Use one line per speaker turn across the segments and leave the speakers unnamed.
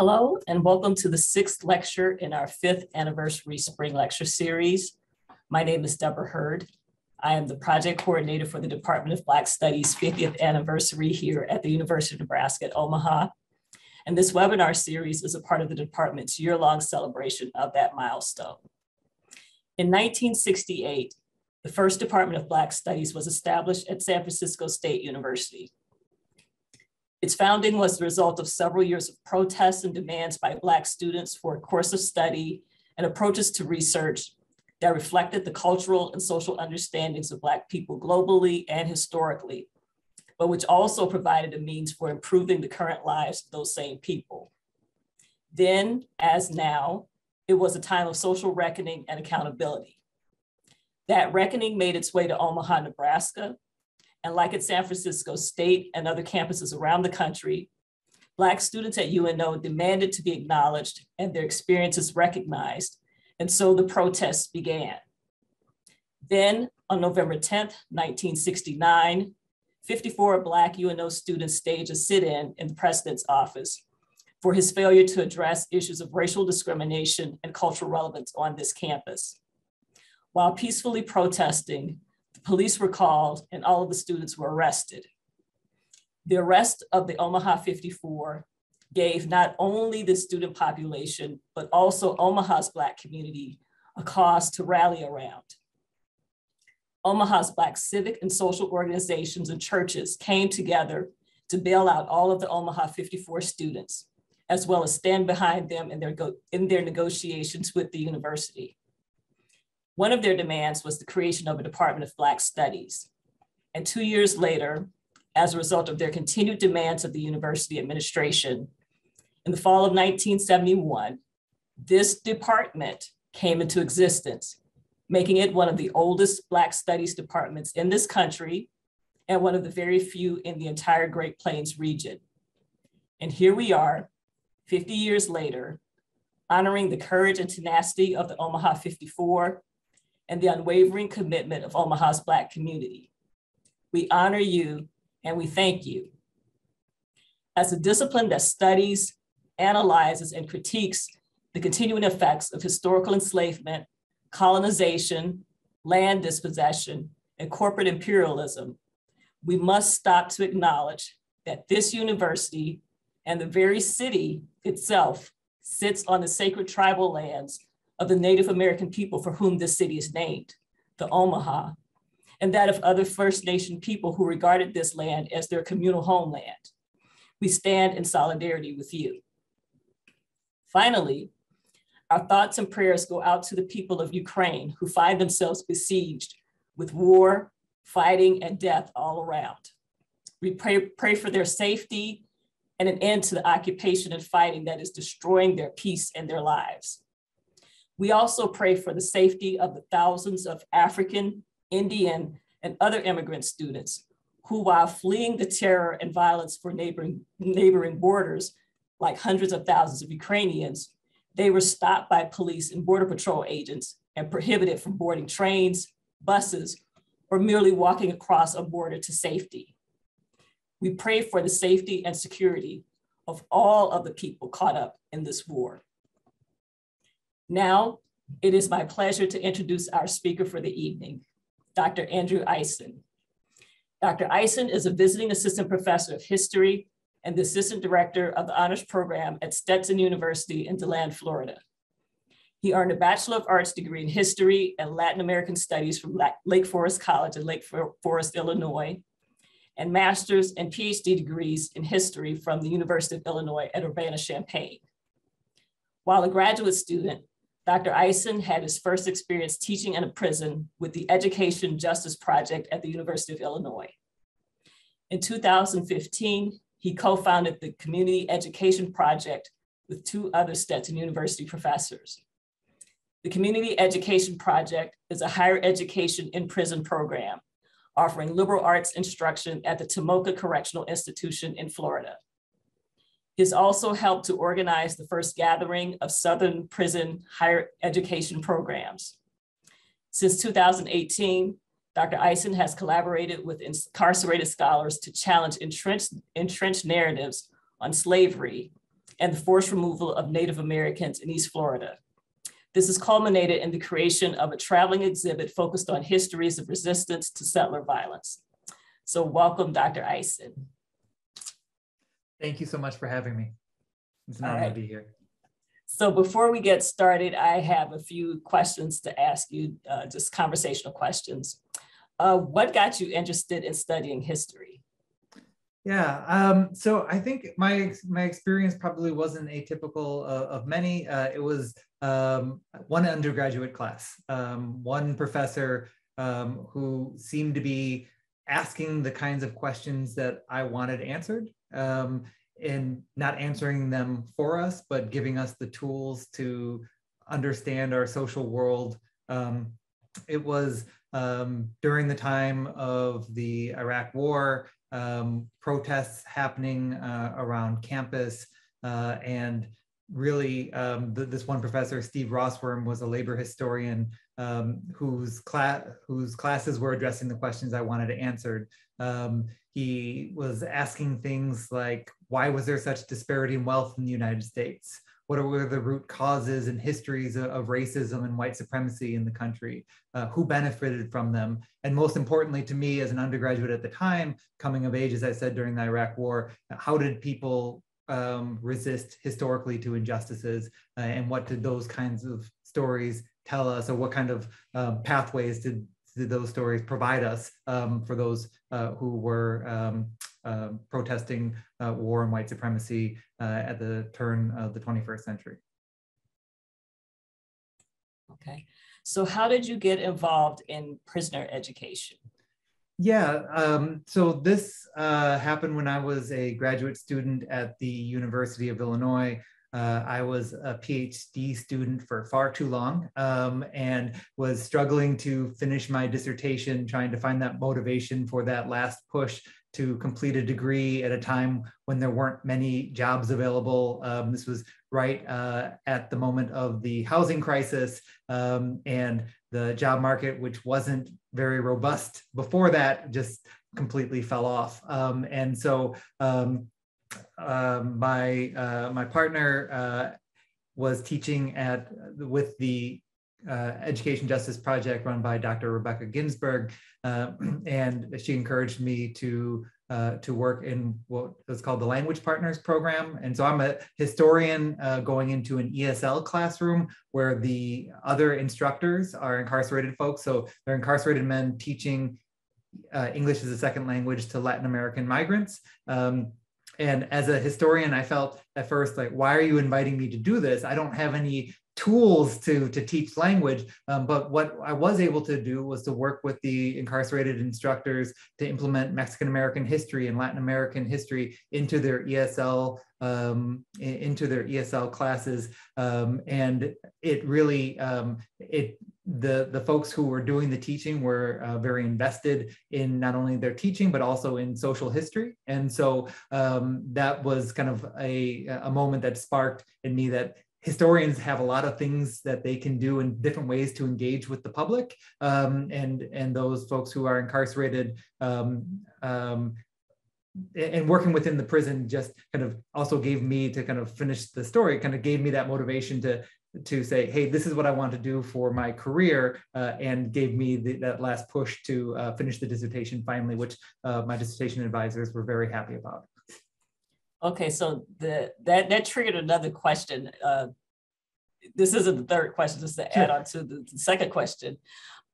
Hello, and welcome to the sixth lecture in our fifth anniversary spring lecture series. My name is Deborah Hurd. I am the project coordinator for the Department of Black Studies 50th anniversary here at the University of Nebraska at Omaha. And this webinar series is a part of the department's year-long celebration of that milestone. In 1968, the first Department of Black Studies was established at San Francisco State University. Its founding was the result of several years of protests and demands by Black students for a course of study and approaches to research that reflected the cultural and social understandings of Black people globally and historically, but which also provided a means for improving the current lives of those same people. Then, as now, it was a time of social reckoning and accountability. That reckoning made its way to Omaha, Nebraska, and like at San Francisco State and other campuses around the country, Black students at UNO demanded to be acknowledged and their experiences recognized, and so the protests began. Then, on November 10th, 1969, 54 Black UNO students staged a sit-in in the president's office for his failure to address issues of racial discrimination and cultural relevance on this campus. While peacefully protesting, the police were called and all of the students were arrested. The arrest of the Omaha 54 gave not only the student population, but also Omaha's Black community a cause to rally around. Omaha's Black civic and social organizations and churches came together to bail out all of the Omaha 54 students, as well as stand behind them in their, in their negotiations with the university. One of their demands was the creation of a Department of Black Studies. And two years later, as a result of their continued demands of the university administration, in the fall of 1971, this department came into existence, making it one of the oldest Black Studies departments in this country and one of the very few in the entire Great Plains region. And here we are, 50 years later, honoring the courage and tenacity of the Omaha 54 and the unwavering commitment of Omaha's Black community. We honor you and we thank you. As a discipline that studies, analyzes, and critiques the continuing effects of historical enslavement, colonization, land dispossession, and corporate imperialism, we must stop to acknowledge that this university and the very city itself sits on the sacred tribal lands of the Native American people for whom this city is named, the Omaha, and that of other First Nation people who regarded this land as their communal homeland. We stand in solidarity with you. Finally, our thoughts and prayers go out to the people of Ukraine who find themselves besieged with war, fighting, and death all around. We pray, pray for their safety and an end to the occupation and fighting that is destroying their peace and their lives. We also pray for the safety of the thousands of African, Indian, and other immigrant students who, while fleeing the terror and violence for neighboring, neighboring borders, like hundreds of thousands of Ukrainians, they were stopped by police and border patrol agents and prohibited from boarding trains, buses, or merely walking across a border to safety. We pray for the safety and security of all of the people caught up in this war. Now, it is my pleasure to introduce our speaker for the evening, Dr. Andrew Eisen. Dr. Eisen is a visiting assistant professor of history and the assistant director of the honors program at Stetson University in DeLand, Florida. He earned a Bachelor of Arts degree in history and Latin American studies from Lake Forest College in Lake Forest, Illinois, and master's and PhD degrees in history from the University of Illinois at Urbana-Champaign. While a graduate student, Dr. Eisen had his first experience teaching in a prison with the Education Justice Project at the University of Illinois. In 2015, he co-founded the Community Education Project with two other Stetson University professors. The Community Education Project is a higher education in prison program offering liberal arts instruction at the Tomoka Correctional Institution in Florida. He's also helped to organize the first gathering of Southern prison higher education programs. Since 2018, Dr. Eisen has collaborated with incarcerated scholars to challenge entrenched, entrenched narratives on slavery and the forced removal of Native Americans in East Florida. This has culminated in the creation of a traveling exhibit focused on histories of resistance to settler violence. So welcome, Dr. Eisen.
Thank you so much for having me. It's an honor to be here.
So before we get started, I have a few questions to ask you, uh, just conversational questions. Uh, what got you interested in studying history?
Yeah, um, so I think my my experience probably wasn't atypical uh, of many. Uh, it was um, one undergraduate class, um, one professor um, who seemed to be asking the kinds of questions that I wanted answered, um, and not answering them for us, but giving us the tools to understand our social world. Um, it was um, during the time of the Iraq War um, protests happening uh, around campus. Uh, and really, um, th this one professor, Steve Rosswurm, was a labor historian um, whose, class, whose classes were addressing the questions I wanted answered. Um, he was asking things like, why was there such disparity in wealth in the United States? what were the root causes and histories of, of racism and white supremacy in the country, uh, who benefited from them, and most importantly to me as an undergraduate at the time, coming of age, as I said during the Iraq War, how did people um, resist historically to injustices, uh, and what did those kinds of stories tell us, or what kind of uh, pathways did, did those stories provide us um, for those uh, who were um, uh, protesting uh, war and white supremacy uh, at the turn of the 21st century.
Okay, so how did you get involved in prisoner education?
Yeah, um, so this uh, happened when I was a graduate student at the University of Illinois. Uh, I was a PhD student for far too long um, and was struggling to finish my dissertation, trying to find that motivation for that last push to complete a degree at a time when there weren't many jobs available. Um, this was right uh, at the moment of the housing crisis um, and the job market, which wasn't very robust before that, just completely fell off. Um, and so um, uh, my uh, my partner uh, was teaching at with the uh, Education Justice Project run by Dr. Rebecca Ginsburg, uh, and she encouraged me to uh, to work in what is called the Language Partners Program. And so I'm a historian uh, going into an ESL classroom where the other instructors are incarcerated folks. So they're incarcerated men teaching uh, English as a second language to Latin American migrants. Um, and as a historian, I felt at first like, why are you inviting me to do this? I don't have any tools to to teach language um, but what i was able to do was to work with the incarcerated instructors to implement mexican american history and latin american history into their esl um, into their esl classes. Um, and it really um, it the the folks who were doing the teaching were uh, very invested in not only their teaching but also in social history. And so um, that was kind of a a moment that sparked in me that historians have a lot of things that they can do in different ways to engage with the public um, and and those folks who are incarcerated um, um, and working within the prison just kind of also gave me to kind of finish the story kind of gave me that motivation to to say hey this is what i want to do for my career uh, and gave me the, that last push to uh, finish the dissertation finally which uh, my dissertation advisors were very happy about
Okay, so the that that triggered another question. Uh, this isn't the third question, just to add on to the, the second question.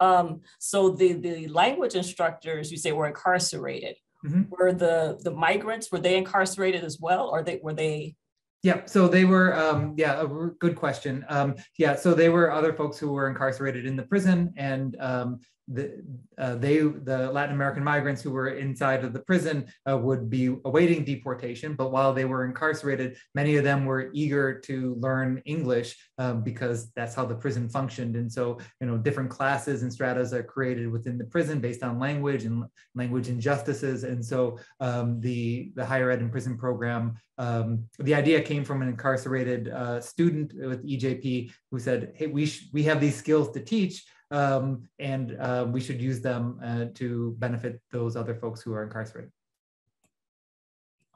Um, so the the language instructors you say were incarcerated. Mm-hmm. Were the the migrants were they incarcerated as well, or they were they?
Yeah, so they were. Um, yeah, a good question. Um, yeah, so they were other folks who were incarcerated in the prison, and um, the, uh, they, the Latin American migrants who were inside of the prison uh, would be awaiting deportation. But while they were incarcerated, many of them were eager to learn English um, because that's how the prison functioned. And so, you know, different classes and stratas are created within the prison based on language and language injustices. And so um, the, the higher ed and prison program, um, the idea came from an incarcerated uh, student with EJP who said, hey, we, we have these skills to teach, um, and uh, we should use them uh, to benefit those other folks who are incarcerated.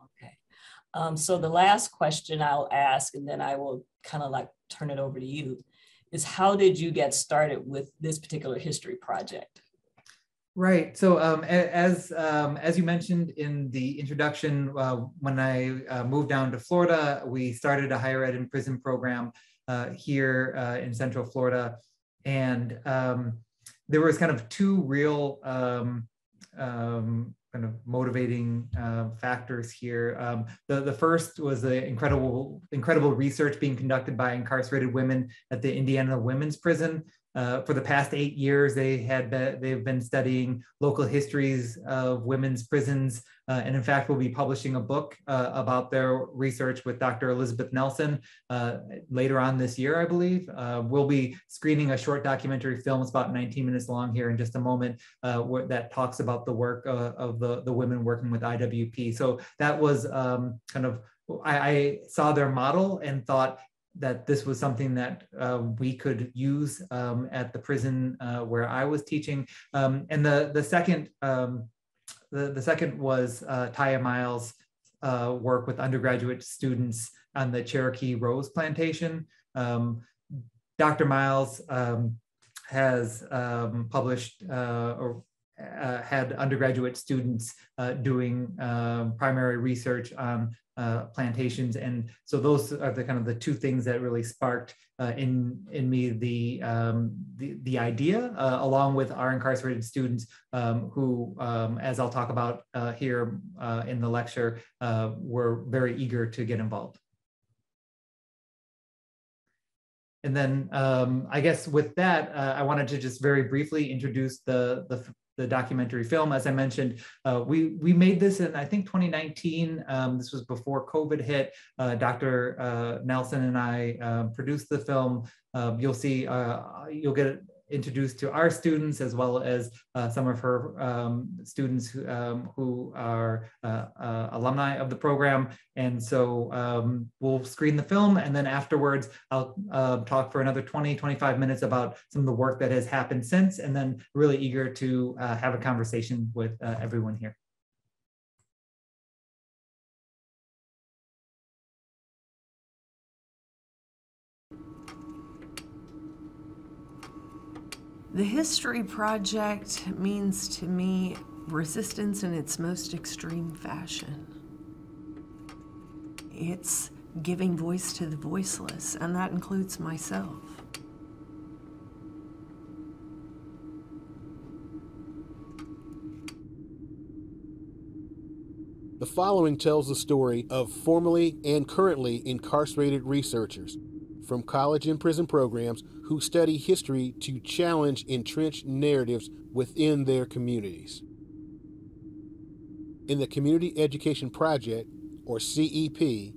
Okay. Um, so the last question I'll ask, and then I will kind of like turn it over to you, is how did you get started with this particular history project?
Right. So um, as um, as you mentioned in the introduction, uh, when I uh, moved down to Florida, we started a higher ed in prison program uh, here uh, in Central Florida, and um, there was kind of two real um, um, kind of motivating uh, factors here. Um, the, the first was the incredible, incredible research being conducted by incarcerated women at the Indiana Women's Prison. Uh, for the past eight years, they had they've been studying local histories of women's prisons, uh, and in fact, will be publishing a book uh, about their research with Dr. Elizabeth Nelson uh, later on this year, I believe. Uh, we'll be screening a short documentary film. It's about 19 minutes long here in just a moment, where, that talks about the work of the, the women working with IWP. So that was um, kind of I, saw their model and thought that this was something that uh, we could use um, at the prison uh, where I was teaching. Um, and the the second um, the, the second was uh, Tiya Miles' uh, work with undergraduate students on the Cherokee Rose Plantation. Um, Dr. Miles um, has um, published uh, or uh, had undergraduate students uh, doing uh, primary research on uh, plantations. And so those are the kind of the two things that really sparked uh, in, in me the, um, the, the, idea, uh, along with our incarcerated students um, who, um, as I'll talk about uh, here uh, in the lecture, were very eager to get involved. And then um, I guess with that, uh, I wanted to just very briefly introduce the, the, the documentary film. As I mentioned, uh, we we made this in I think 2019. Um, this was before COVID hit. Uh, Dr. Uh, Nelson and I uh, produced the film. Um, you'll see. Uh, you'll get introduced to our students as well as uh, some of her um, students who, um, who are uh, uh, alumni of the program. And so um, we'll screen the film and then afterwards I'll talk for another 20, 25 minutes about some of the work that has happened since and then really eager to have a conversation with everyone here.
The History Project means to me resistance in its most extreme fashion. It's giving voice to the voiceless, and that includes myself.
The following tells the story of formerly and currently incarcerated researchers from college and prison programs who study history to challenge entrenched narratives within their communities. In the Community Education Project, or CEP,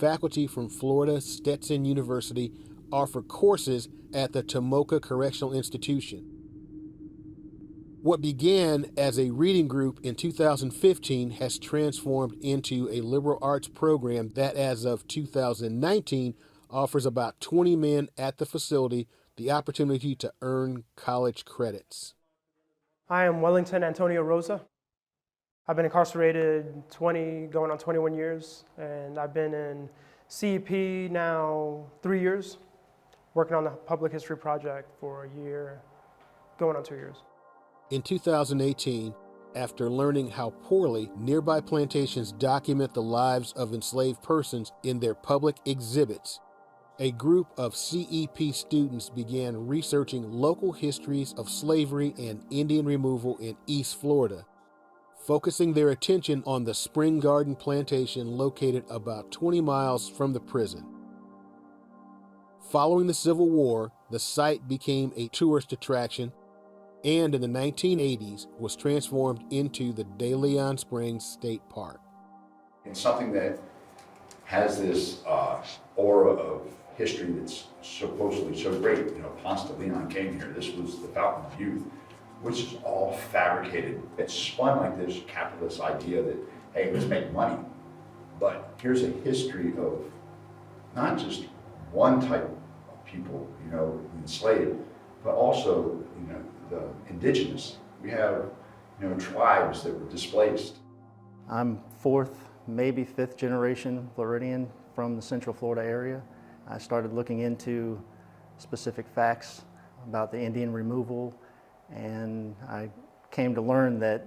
faculty from Florida Stetson University offer courses at the Tomoka Correctional Institution. What began as a reading group in 2015 has transformed into a liberal arts program that, as of 2019, offers about 20 men at the facility the opportunity to earn college credits.
I am Wellington Antonio Rosa. I've been incarcerated 20, going on 21 years, and I've been in CEP now three years, working on the Public History Project for a year, going on two years.
In 2018, after learning how poorly nearby plantations document the lives of enslaved persons in their public exhibits, a group of CEP students began researching local histories of slavery and Indian removal in East Florida, focusing their attention on the Spring Garden Plantation located about 20 miles from the prison. Following the Civil War, the site became a tourist attraction and in the 1980s was transformed into the De Leon Springs State Park.
It's something that has this uh, aura of history that's supposedly so great. You know, Ponce de Leon came here. This was the Fountain of Youth, which is all fabricated. It's spun like this capitalist idea that, hey, let's make money. But here's a history of not just one type of people, you know, enslaved, but also, you know, the indigenous. We have, you know, tribes that were displaced.
I'm fourth maybe fifth generation Floridian from the Central Florida area. I started looking into specific facts about the Indian removal, and I came to learn that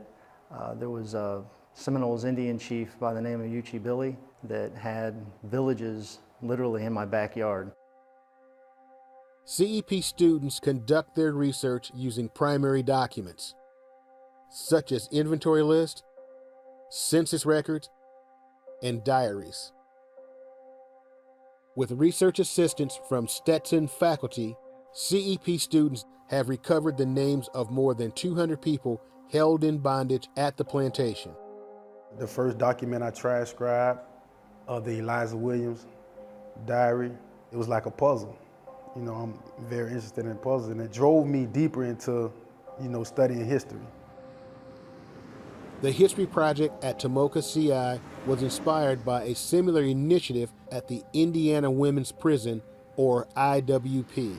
uh, there was a Seminoles Indian chief by the name of Yuchi Billy that had villages literally in my backyard.
CEP students conduct their research using primary documents, such as inventory lists, census records, and diaries. With research assistance from Stetson faculty, CEP students have recovered the names of more than 200 people held in bondage at the plantation.
The first document I transcribed of the Eliza Williams diary, it was like a puzzle. You know, I'm very interested in puzzles, and it drove me deeper into, you know, studying history.
The History Project at Tomoka CI was inspired by a similar initiative at the Indiana Women's Prison, or IWP.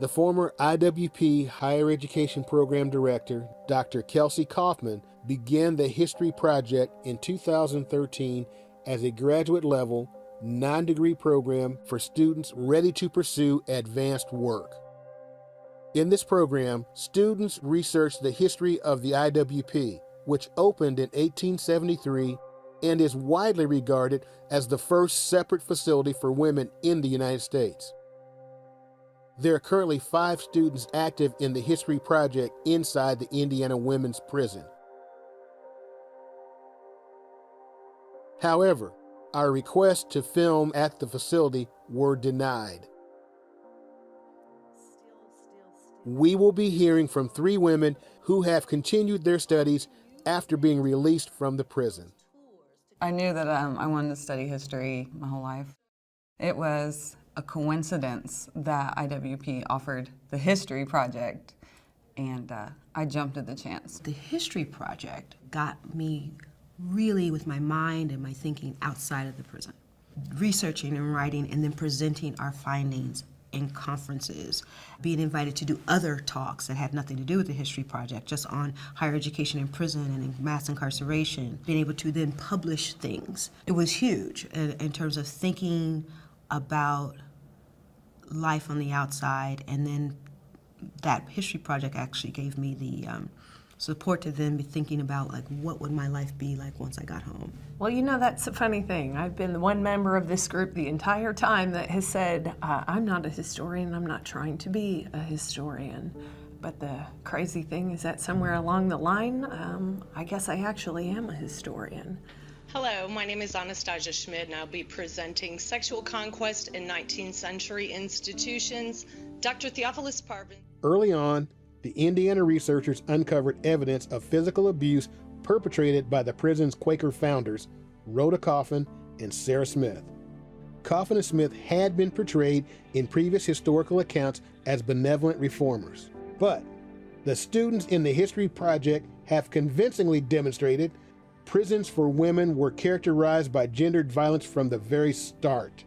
The former IWP Higher Education Program Director, Dr. Kelsey Kauffman, began the History Project in 2013 as a graduate level, non degree program for students ready to pursue advanced work. In this program, students research the history of the IWP, which opened in 1873 and is widely regarded as the first separate facility for women in the United States. There are currently five students active in the History Project inside the Indiana Women's Prison. However, our requests to film at the facility were denied. We will be hearing from three women who have continued their studies after being released from the prison.
I knew that um, I wanted to study history my whole life. It was a coincidence that IWP offered the History Project, and uh, I jumped at the chance.
The History Project got me really with my mind and my thinking outside of the prison. Researching and writing and then presenting our findings in conferences, being invited to do other talks that had nothing to do with the History Project, just on higher education in prison and in mass incarceration, being able to then publish things. It was huge in, in terms of thinking about life on the outside, and then that History Project actually gave me the um, support to then be thinking about like what would my life be like once I got home.
Well, you know, that's a funny thing. I've been the one member of this group the entire time that has said, uh, I'm not a historian, I'm not trying to be a historian. But the crazy thing is that somewhere along the line, um, I guess I actually am a historian.
Hello, my name is Anastasia Schmidt, and I'll be presenting Sexual Conquest in 19th Century Institutions. Dr. Theophilus Parvin.
Early on, the Indiana researchers uncovered evidence of physical abuse perpetrated by the prison's Quaker founders, Rhoda Coffin and Sarah Smith. Coffin and Smith had been portrayed in previous historical accounts as benevolent reformers. But the students in the History Project have convincingly demonstrated prisons for women were characterized by gendered violence from the very start.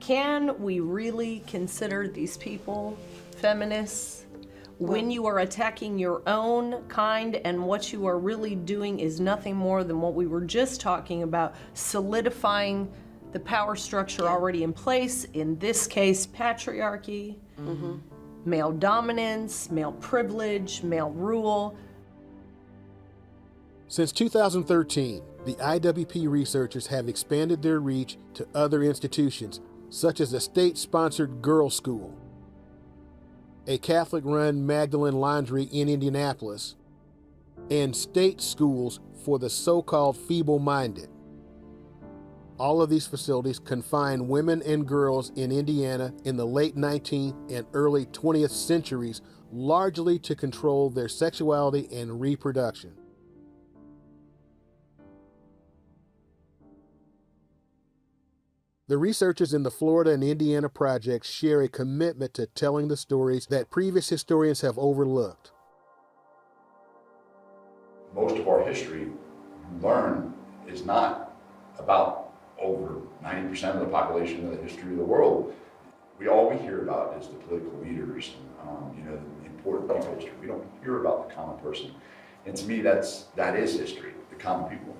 Can we really consider these people feminists when you are attacking your own kind and what you are really doing is nothing more than what we were just talking about solidifying the power structure already in place in this case patriarchy mm-hmm. male dominance male privilege male rule.
Since 2013 the iwp researchers have expanded their reach to other institutions such as a state-sponsored girls school a Catholic run Magdalene Laundry in Indianapolis, and state schools for the so called feeble minded. All of these facilities confined women and girls in Indiana in the late 19th and early 20th centuries largely to control their sexuality and reproduction. The researchers in the Florida and Indiana projects share a commitment to telling the stories that previous historians have overlooked.
Most of our history learned is not about over 90% of the population of the history of the world. We all we hear about is the political leaders, um, you know, the important people. We don't hear about the common person. And to me, that's that is history, the common people.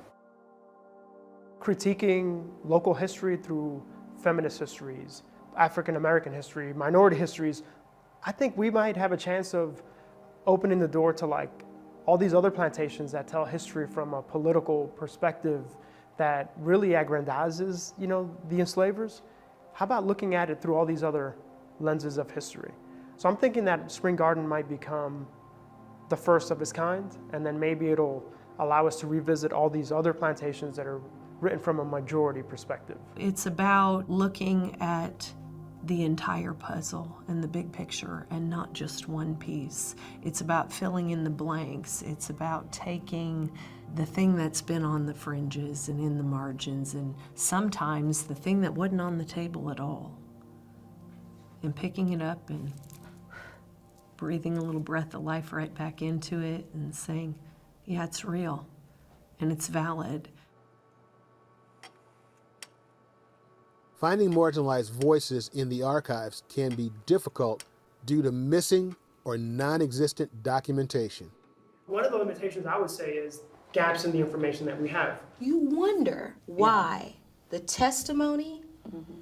Critiquing local history through feminist histories, African American history, minority histories, I think we might have a chance of opening the door to like all these other plantations that tell history from a political perspective that really aggrandizes, you know, the enslavers. How about looking at it through all these other lenses of history? So I'm thinking that Spring Garden might become the first of its kind, and then maybe it'll allow us to revisit all these other plantations that are written from a majority perspective.
It's about looking at the entire puzzle and the big picture and not just one piece. It's about filling in the blanks. It's about taking the thing that's been on the fringes and in the margins and sometimes the thing that wasn't on the table at all and picking it up and breathing a little breath of life right back into it and saying, yeah, it's real and it's valid.
Finding marginalized voices in the archives can be difficult due to missing or non existent documentation.
One of the limitations I would say is gaps in the information that we have.
You wonder why the testimony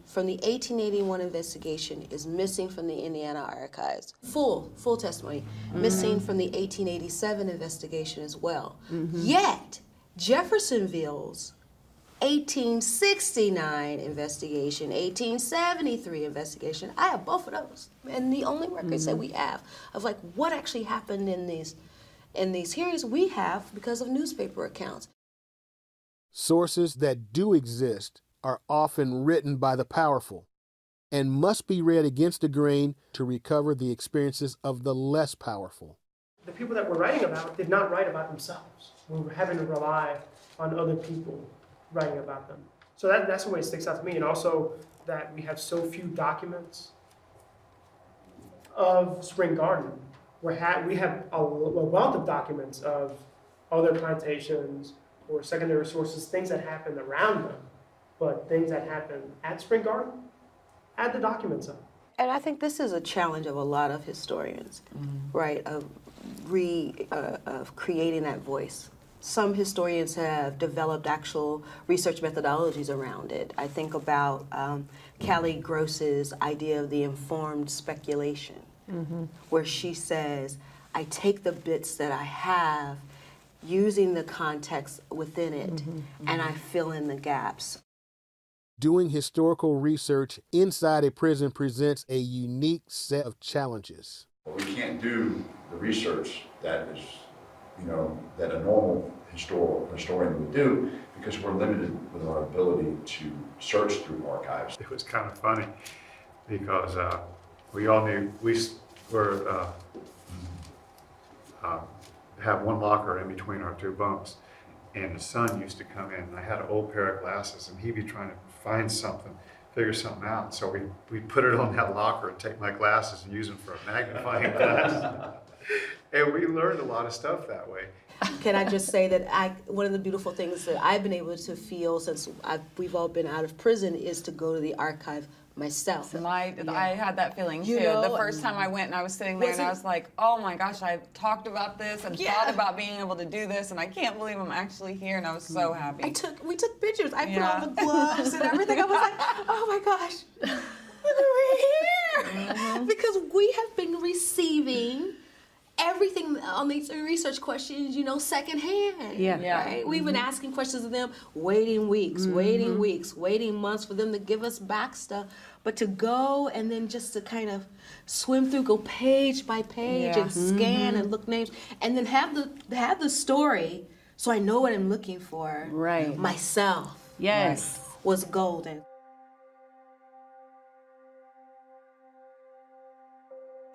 from the 1881 investigation is missing from the Indiana archives. Full, full testimony. Missing mm-hmm. from the 1887 investigation as well. Mm-hmm. Yet, Jeffersonville's 1869 investigation, 1873 investigation, I have both of those. And the only records that mm-hmm. we have of like what actually happened in these in these hearings we have because of newspaper accounts.
Sources that do exist are often written by the powerful and must be read against the grain to recover the experiences of the less powerful.
The people that we're writing about did not write about themselves. We were having to rely on other people writing about them. So that, that's the way it sticks out to me. And also that we have so few documents of Spring Garden. We're ha- we have a, a wealth of documents of other plantations or secondary sources, things that happened around them, but things that happened at Spring Garden, add the documents up.
And I think this is a challenge of a lot of historians, right? Of re uh, of creating that voice. Some historians have developed actual research methodologies around it. I think about um, Kali Gross's idea of the informed speculation, mm-hmm. where she says, "I take the bits that I have." Using the context within it, mm-hmm. and I mm-hmm. fill in the gaps.
Doing historical research inside a prison presents a unique set of challenges.
But we can't do the research that is, you know, that a normal historical historian would do because we're limited with our ability to search through archives.
It was kind of funny because uh, we all knew we were uh, uh, have one locker in between our two bunks, and the son used to come in. And I had an old pair of glasses, and he'd be trying to find something, figure something out. So we we put it on that locker and take my glasses and use them for a magnifying glass. and we learned a lot of stuff that way.
Can I just say that I one of the beautiful things that I've been able to feel since I've, we've all been out of prison is to go to the archive myself.
My, I had that feeling
You
too.
know,
the first time I went and I was sitting there and I was like, oh my gosh, I talked about this and
Yeah.
thought about being able to do this and I can't believe I'm actually here and I was so happy.
I took we took pictures. I
Yeah.
put on the gloves and everything. I was like, oh my gosh, we're here
Mm-hmm.
because we have been receiving everything on these research questions, you know, secondhand.
Yeah.
Yeah.
Right? We've been mm-hmm. asking questions of them, waiting weeks, waiting mm-hmm. weeks, waiting months for them to give us back stuff. But to go and then just to kind of swim through, go page by page
Yeah.
and scan and mm-hmm. look names, and then have the have the story, so I know what I'm looking for.
Right.
Myself
Yes.
was golden.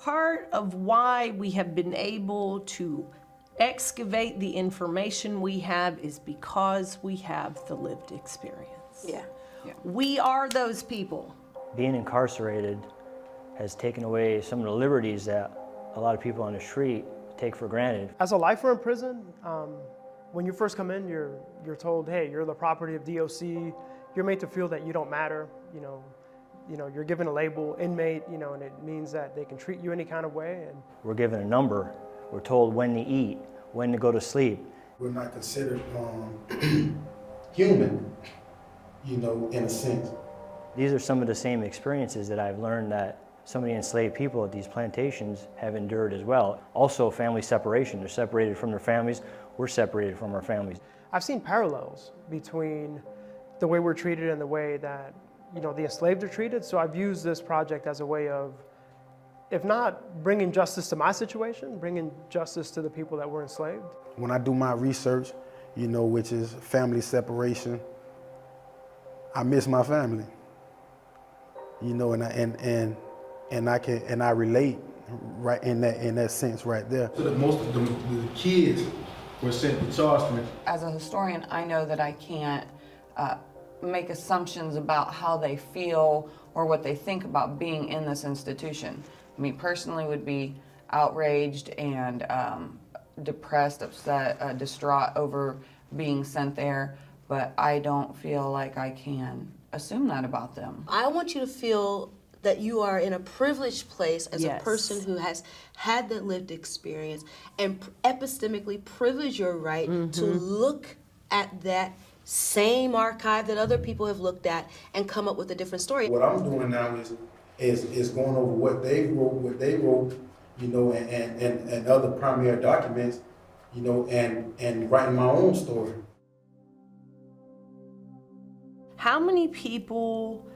Part of why we have been able to excavate the information we have is because we have the lived experience.
Yeah.
We are those people.
being incarcerated has taken away some of the liberties that a lot of people on the street take for granted.
As a lifer in prison, um, when you first come in, you're you're told, "Hey, you're the property of DOC." You're made to feel that you don't matter. You know, you know, you're given a label, inmate. You know, and it means that they can treat you any kind of way. And
We're given a number, we're told when to eat, when to go to sleep.
We're not considered um, human. you know, in a sense.
These are some of the same experiences that I've learned that some of the enslaved people at these plantations have endured as well. Also, family separation. They're separated from their families. We're separated from our families.
I've seen parallels between the way we're treated and the way that you know the enslaved are treated. So I've used this project as a way of, if not bringing justice to my situation, bringing justice to the people that were enslaved.
When I do my research, you know, which is family separation, I miss my family. You know, and I, and and and I can and I relate right in that in that sense right there.
So that most of the, the kids were sent to Charleston.
As a historian, I know that I can't uh, make assumptions about how they feel or what they think about being in this institution. Me personally would be outraged and um, depressed, upset, uh, distraught over being sent there, but I don't feel like I can assume that about them.
I want you to feel that you are in a privileged place as
Yes.
a person who has had that lived experience and epistemically privilege your right to look at that same archive that other people have looked at and come up with a different story.
What I'm doing now is is is going over what they wrote, what they wrote, you know, and and, and, and other primary documents, you know, and and writing my own story.
How many people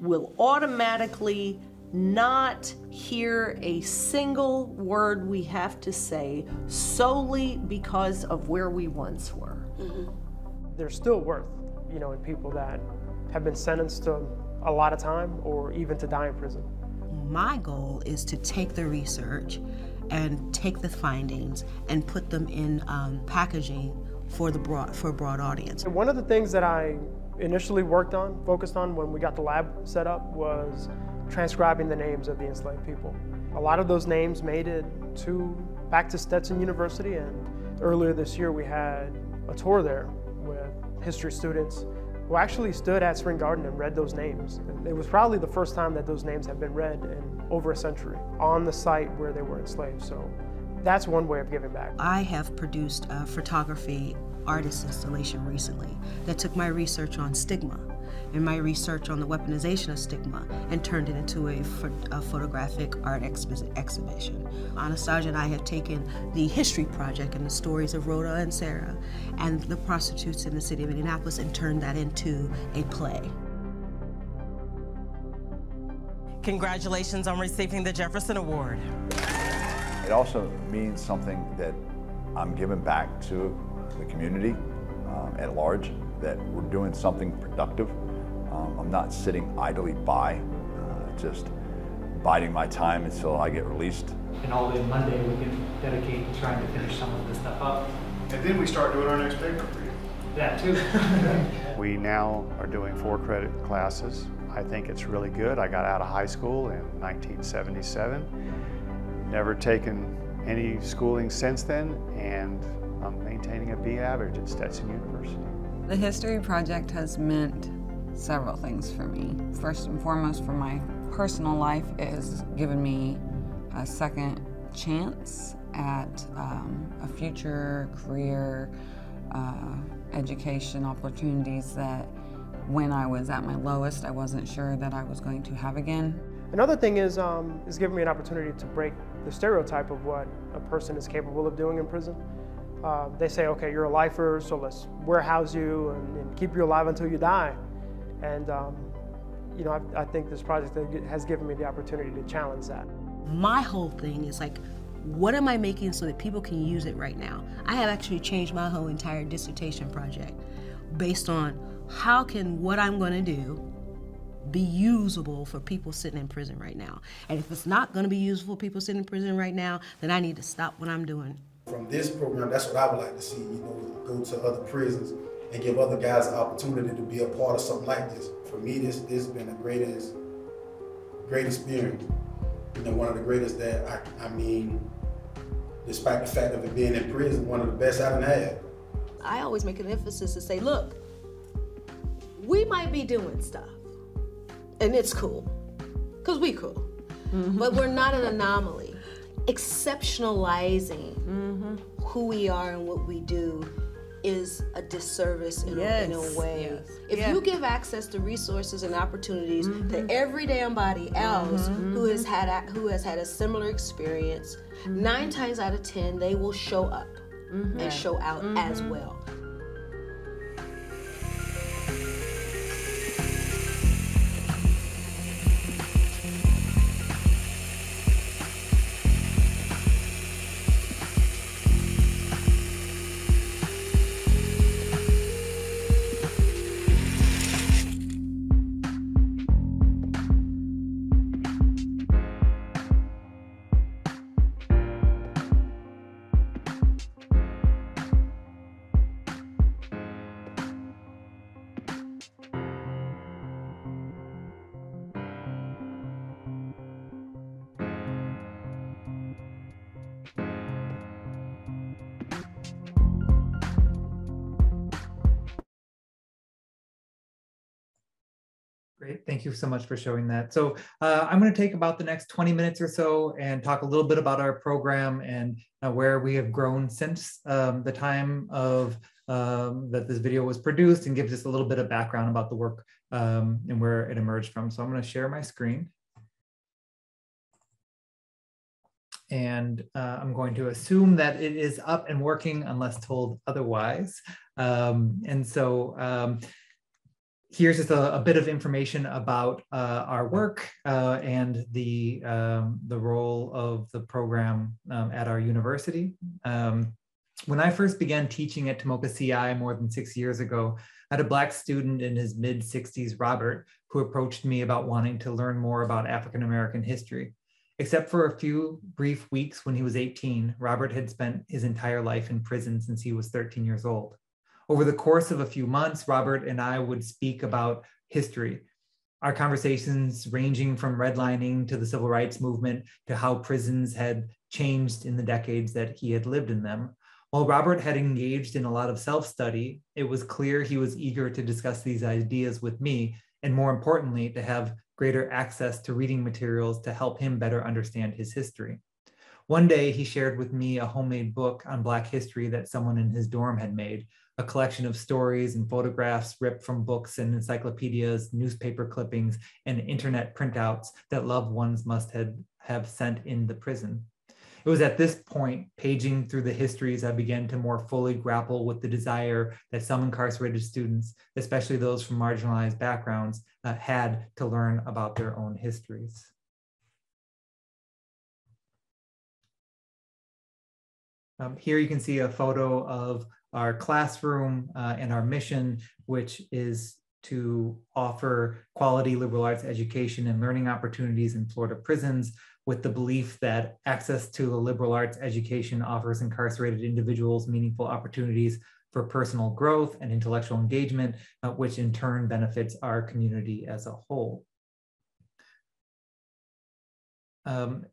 will automatically not hear a single word we have to say solely because of where we once were? Mm-hmm.
There's still worth, you know, in people that have been sentenced to a lot of time or even to die in prison.
My goal is to take the research and take the findings and put them in um, packaging for the broad for a broad audience.
And one of the things that I initially worked on, focused on when we got the lab set up was transcribing the names of the enslaved people. A lot of those names made it to back to Stetson University and earlier this year we had a tour there with history students who actually stood at Spring Garden and read those names. It was probably the first time that those names have been read in over a century on the site where they were enslaved. So that's one way of giving back.
I have produced a photography artist installation recently that took my research on stigma and my research on the weaponization of stigma and turned it into a, a photographic art expi- exhibition. Anastasia and I have taken the history project and the stories of Rhoda and Sarah and the prostitutes in the city of Indianapolis and turned that into a play.
Congratulations on receiving the Jefferson Award.
It also means something that I'm giving back to the community um, at large, that we're doing something productive. Um, I'm not sitting idly by, uh, just biding my time until I get released.
And all day Monday, we can dedicate to trying to finish some of this stuff up.
And then we start doing our next paper for you.
That too.
We now are doing four credit classes. I think it's really good. I got out of high school in 1977. Never taken any schooling since then, and I'm maintaining a B average at Stetson University.
The History Project has meant several things for me. First and foremost, for my personal life, it has given me a second chance at um, a future career, uh, education opportunities that when I was at my lowest, I wasn't sure that I was going to have again.
Another thing is, um, is me an opportunity to break the stereotype of what a person is capable of doing in prison. Uh, they say, okay, you're a lifer, so let's warehouse you and, and keep you alive until you die. And, um, you know, I, I think this project has given me the opportunity to challenge that.
My whole thing is like, what am I making so that people can use it right now? I have actually changed my whole entire dissertation project based on how can what I'm going to do be usable for people sitting in prison right now. And if it's not going to be useful for people sitting in prison right now, then I need to stop what I'm doing.
From this program, that's what I would like to see, you know, go to other prisons and give other guys an opportunity to be a part of something like this. For me, this this has been the greatest, great experience. You know, one of the greatest that I, I mean, despite the fact of it being in prison, one of the best I've had.
I always make an emphasis to say, look, we might be doing stuff, and it's cool, because we cool. Mm-hmm. But we're not an anomaly. Exceptionalizing mm-hmm. who we are and what we do is a disservice in,
Yes,
a, in a way.
yes.
If
Yeah.
you give access to resources and opportunities
Mm-hmm.
to every damn body else who has had a, who has had a similar experience,
Mm-hmm.
nine times out of ten they will show up
Yeah.
and show out as
Mhm.
well.
Thank you so much for showing that. So uh, I'm going to take about the next 20 minutes or so and talk a little bit about our program and uh, where we have grown since um, the time of um, that this video was produced and gives us a little bit of background about the work um, and where it emerged from. So I'm going to share my screen. And uh, I'm going to assume that it is up and working unless told otherwise. Um, and so um, here's just a, a, bit of information about uh, our work uh, and the, um, the role of the program um, at our university. Um, when I first began teaching at Tomoka CI more than six years ago, I had a Black student in his mid 60s, Robert, who approached me about wanting to learn more about African American history. Except for a few brief weeks when he was 18, Robert had spent his entire life in prison since he was 13 years old. Over the course of a few months, Robert and I would speak about history. Our conversations ranging from redlining to the civil rights movement to how prisons had changed in the decades that he had lived in them. While Robert had engaged in a lot of self study, it was clear he was eager to discuss these ideas with me, and more importantly, to have greater access to reading materials to help him better understand his history. One day, he shared with me a homemade book on Black history that someone in his dorm had made, a collection of stories and photographs ripped from books and encyclopedias, newspaper clippings, and internet printouts that loved ones must have, have sent in the prison. It was at this point, paging through the histories, I began to more fully grapple with the desire that some incarcerated students, especially those from marginalized backgrounds, uh, had to learn about their own histories. Um, here you can see a photo of our classroom uh, and our mission, which is to offer quality liberal arts education and learning opportunities in Florida prisons with the belief that access to a liberal arts education offers incarcerated individuals meaningful opportunities for personal growth and intellectual engagement, uh, which in turn benefits our community as a whole. Um,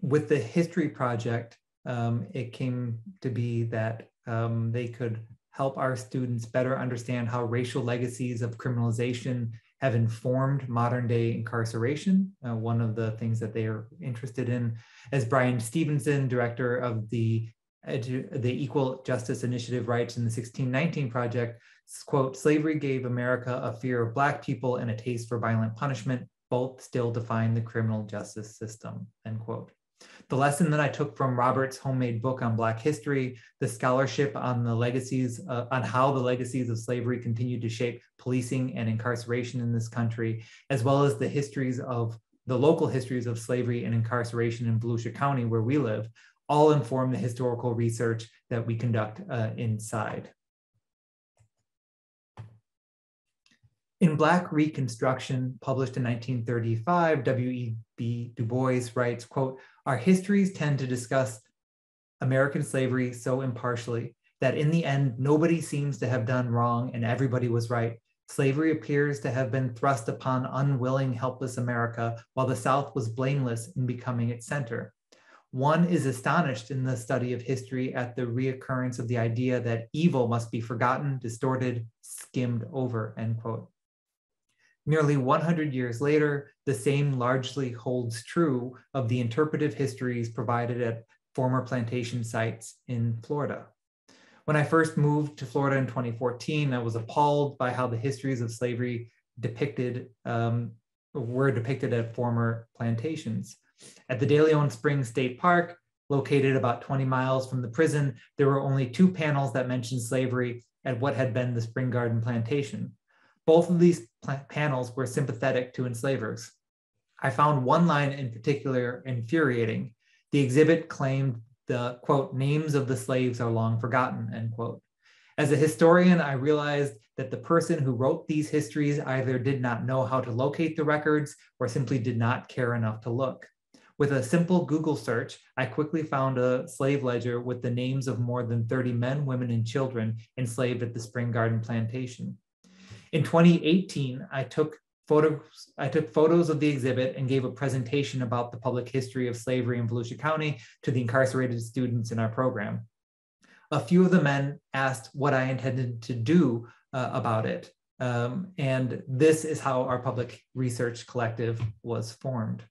with the history project, um, it came to be that um, they could help our students better understand how racial legacies of criminalization have informed modern day incarceration, uh, one of the things that they are interested in. As Bryan Stevenson, director of the, the Equal Justice Initiative writes in the 1619 Project, quote, slavery gave America a fear of Black people and a taste for violent punishment, both still define the criminal justice system, end quote. The lesson that I took from Robert's homemade book on Black history, the scholarship on the legacies, uh, on how the legacies of slavery continued to shape policing and incarceration in this country, as well as the histories of the local histories of slavery and incarceration in Volusia County, where we live, all inform the historical research that we conduct uh, inside. In Black Reconstruction, published in 1935, W.E.B. Du Bois writes, quote, our histories tend to discuss American slavery so impartially that in the end, nobody seems to have done wrong and everybody was right. Slavery appears to have been thrust upon unwilling, helpless America, while the South was blameless in becoming its center. One is astonished in the study of history at the reoccurrence of the idea that evil must be forgotten, distorted, skimmed over, end quote. Nearly 100 years later, the same largely holds true of the interpretive histories provided at former plantation sites in Florida. When I first moved to Florida in 2014, I was appalled by how the histories of slavery depicted um, were depicted at former plantations. At the De Leon Springs State Park, located about 20 miles from the prison, there were only two panels that mentioned slavery at what had been the Spring Garden Plantation. Both of these panels were sympathetic to enslavers. I found one line in particular infuriating. The exhibit claimed the quote, names of the slaves are long forgotten, end quote. As a historian, I realized that the person who wrote these histories either did not know how to locate the records or simply did not care enough to look. With a simple Google search, I quickly found a slave ledger with the names of more than 30 men, women, and children enslaved at the Spring Garden Plantation. In 2018, I took photos, I took photos of the exhibit and gave a presentation about the public history of slavery in Volusia County to the incarcerated students in our program. A few of the men asked what I intended to do uh, about it. Um, and this is how our public research collective was formed.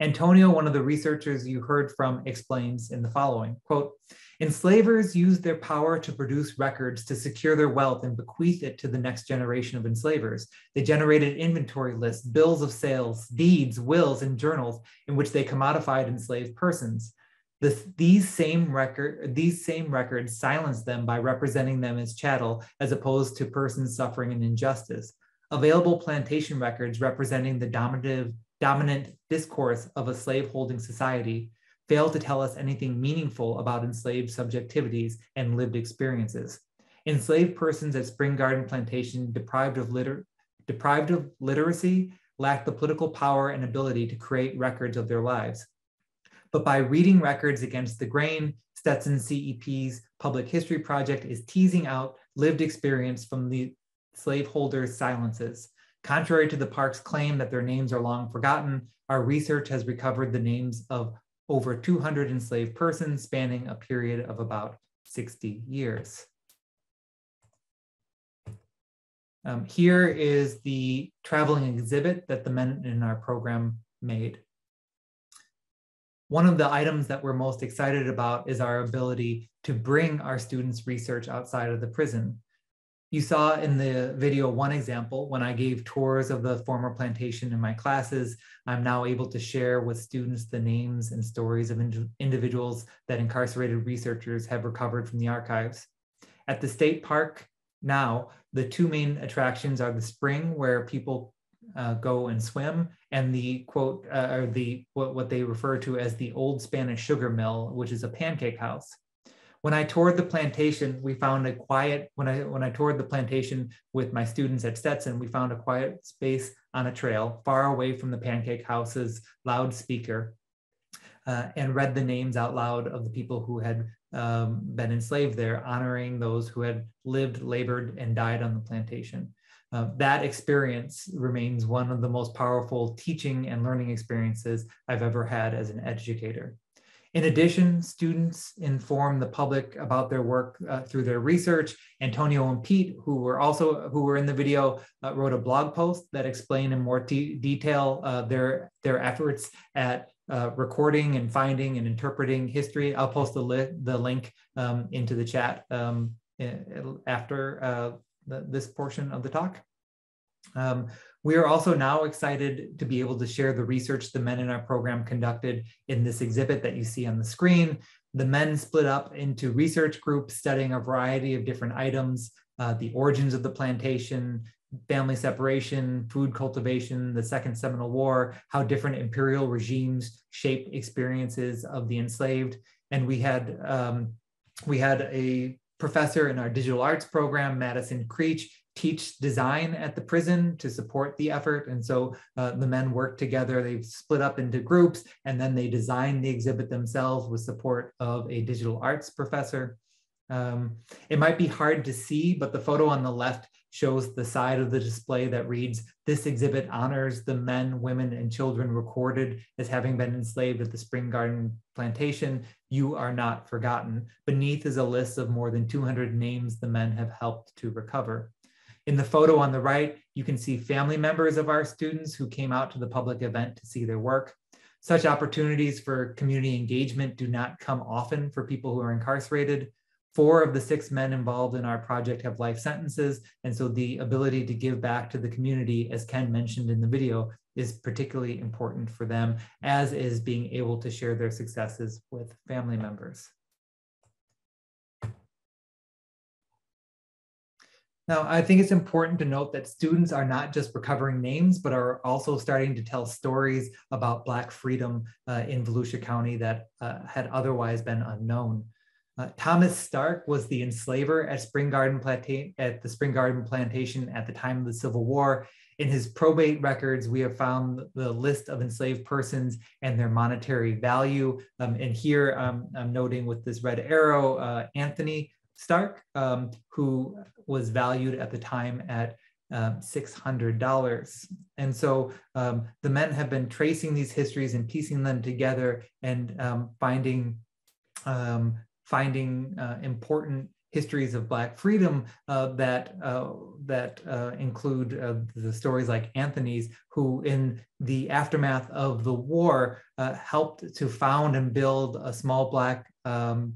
Antonio, one of the researchers you heard from, explains in the following, quote, enslavers used their power to produce records to secure their wealth and bequeath it to the next generation of enslavers. They generated inventory lists, bills of sales, deeds, wills, and journals in which they commodified enslaved persons. These same record, these same records silenced them by representing them as chattel as opposed to persons suffering an injustice. Available plantation records representing the dominative dominant discourse of a slaveholding society fail to tell us anything meaningful about enslaved subjectivities and lived experiences. Enslaved persons at Spring Garden Plantation deprived of, liter- deprived of literacy lacked the political power and ability to create records of their lives. But by reading records against the grain, Stetson CEP's Public History Project is teasing out lived experience from the slaveholders' silences. Contrary to the park's claim that their names are long forgotten, our research has recovered the names of over 200 enslaved persons spanning a period of about 60 years. Um, here is the traveling exhibit that the men in our program made. One of the items that we're most excited about is our ability to bring our students' research outside of the prison. You saw in the video one example, when I gave tours of the former plantation in my classes, I'm now able to share with students the names and stories of ind individuals that incarcerated researchers have recovered from the archives. At the state park now, the two main attractions are the spring where people uh, go and swim and the quote, uh, or the what, what they refer to as the old Spanish sugar mill, which is a pancake house. When I toured the plantation, we found a quiet, when I, when I toured the plantation with my students at Stetson, we found a quiet space on a trail far away from the pancake house's loudspeaker uh, and read the names out loud of the people who had um, been enslaved there, honoring those who had lived, labored, and died on the plantation. Uh, that experience remains one of the most powerful teaching and learning experiences I've ever had as an educator. In addition, students inform the public about their work uh, through their research. Antonio and Pete, who were also who were in the video, uh, wrote a blog post that explained in more detail uh, their their efforts at uh, recording and finding and interpreting history. I'll post the li the link um, into the chat um, after uh, the, this portion of the talk. Um, we are also now excited to be able to share the research the men in our program conducted in this exhibit that you see on the screen. The men split up into research groups studying a variety of different items, uh, the origins of the plantation, family separation, food cultivation, the Second Seminole War, how different imperial regimes shaped experiences of the enslaved. And we had um, we had a professor in our digital arts program, Madison Creech, teach design at the prison to support the effort. And so uh, the men work together, they split up into groups, and then they design the exhibit themselves with support of a digital arts professor. Um, it might be hard to see, but the photo on the left shows the side of the display that reads, this exhibit honors the men, women, and children recorded as having been enslaved at the Spring Garden Plantation. You are not forgotten. Beneath is a list of more than 200 names the men have helped to recover. In the photo on the right, you can see family members of our students who came out to the public event to see their work. Such opportunities for community engagement do not come often for people who are incarcerated. Four of the six men involved in our project have life sentences. And so the ability to give back to the community, as Ken mentioned in the video, is particularly important for them, as is being able to share their successes with family members. Now, I think it's important to note that students are not just recovering names, but are also starting to tell stories about Black freedom uh, in Volusia County that uh, had otherwise been unknown. Uh, Thomas Stark was the enslaver at Spring Garden Planta- at the Spring Garden Plantation at the time of the Civil War. In his probate records, we have found the list of enslaved persons and their monetary value. Um, and here um, I'm noting with this red arrow, uh, Anthony Stark, um, who was valued at the time at um, $600. And so um, the men have been tracing these histories and piecing them together and um, finding, um, finding uh, important histories of Black freedom uh, that, uh, that uh, include uh, the stories like Anthony's, who in the aftermath of the war uh, helped to found and build a small Black um,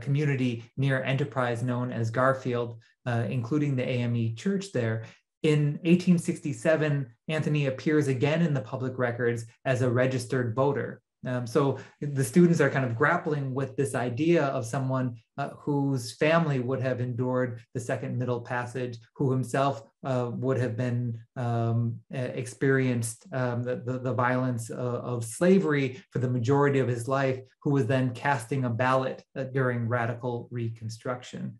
community near Enterprise known as Garfield, including the AME church there. In 1867, Anthony appears again in the public records as a registered voter. Um, so the students are kind of grappling with this idea of someone uh, whose family would have endured the Second Middle Passage, who himself uh, would have been um, experienced um, the, the, the, violence of, of, slavery for the majority of his life, who was then casting a ballot uh, during radical Reconstruction.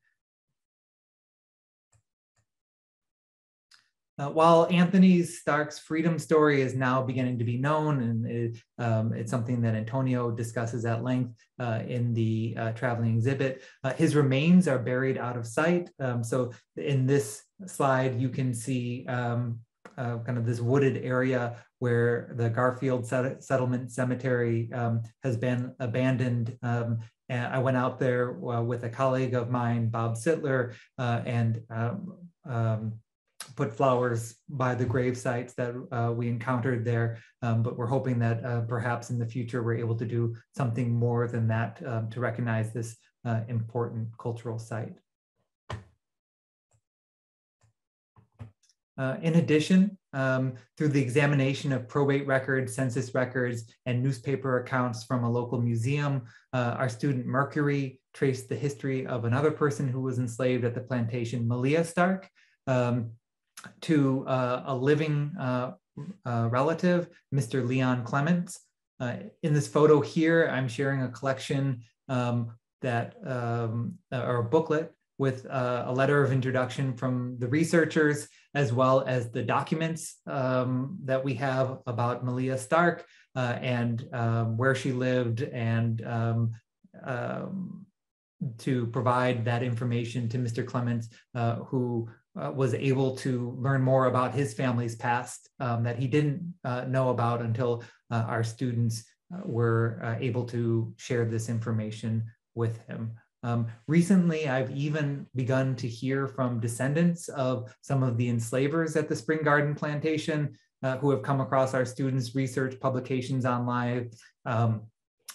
Uh, while Anthony Stark's freedom story is now beginning to be known, and it, um, it's something that Antonio discusses at length uh, in the uh, traveling exhibit, uh, his remains are buried out of sight. Um, so in this slide, you can see um, uh, kind of this wooded area where the Garfield set Settlement Cemetery um, has been abandoned um, and I went out there uh, with a colleague of mine, Bob Sittler, and um, um put flowers by the grave sites that uh, we encountered there. Um, but we're hoping that uh, perhaps in the future we're able to do something more than that um, to recognize this uh, important cultural site. Uh, in addition, um, through the examination of probate records, census records, and newspaper accounts from a local museum, uh, our student Mercury traced the history of another person who was enslaved at the plantation, Malia Stark. Um, to uh, a living uh, uh, relative, Mr. Leon Clements. Uh, in this photo here, I'm sharing a collection um, that, um, or a booklet with uh, a letter of introduction from the researchers, as well as the documents um, that we have about Malia Stark uh, and um, where she lived and um, um, to provide that information to Mr. Clements, who uh, was able to learn more about his family's past um, that he didn't uh, know about until uh, our students uh, were uh, able to share this information with him. Um, recently, I've even begun to hear from descendants of some of the enslavers at the Spring Garden Plantation who have come across our students' research publications online. Um,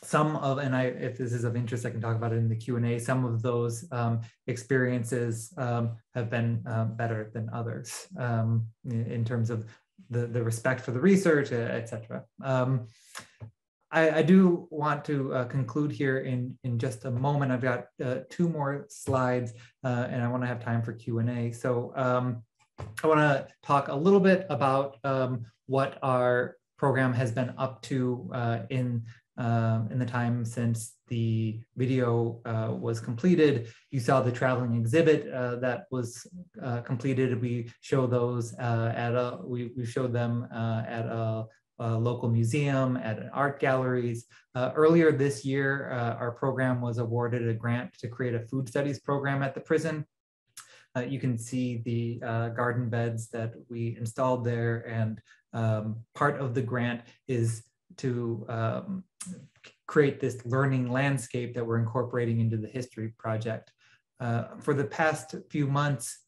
some of, and I, if this is of interest, I can talk about it in the Q and A. Some of those um, experiences um, have been um, better than others um, in terms of the, the respect for the research, et cetera. Um, I, I, do want to uh, conclude here in, in just a moment. I've got uh, two more slides uh, and I want to have time for Q and A. So um, I want to talk a little bit about what our program has been up to uh, in um, in the time since the video uh, was completed. You saw the traveling exhibit uh, that was uh, completed. We show those uh, at a, we, we showed them uh, at a, a, local museum, at art galleries. Uh, earlier this year, our program was awarded a grant to create a food studies program at the prison. you can see the garden beds that we installed there and um, part of the grant is to um, create this learning landscape that we're incorporating into the history project. Uh, for the past few months,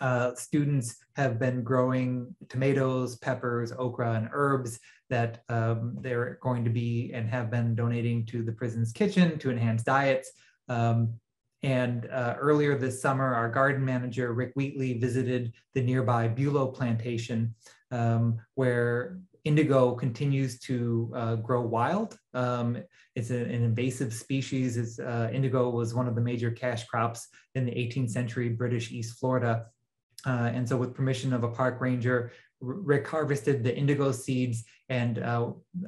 uh, students have been growing tomatoes, peppers, okra, and herbs that um, they're going to be and have been donating to the prison's kitchen to enhance diets. Um, and uh, earlier this summer, our garden manager, Rick Wheatley, visited the nearby Bulow plantation, um, where indigo continues to uh, grow wild. Um, it's a, an invasive species. Uh, indigo was one of the major cash crops in the 18th century British East Florida. Uh, and so with permission of a park ranger, Rick harvested the indigo seeds and uh,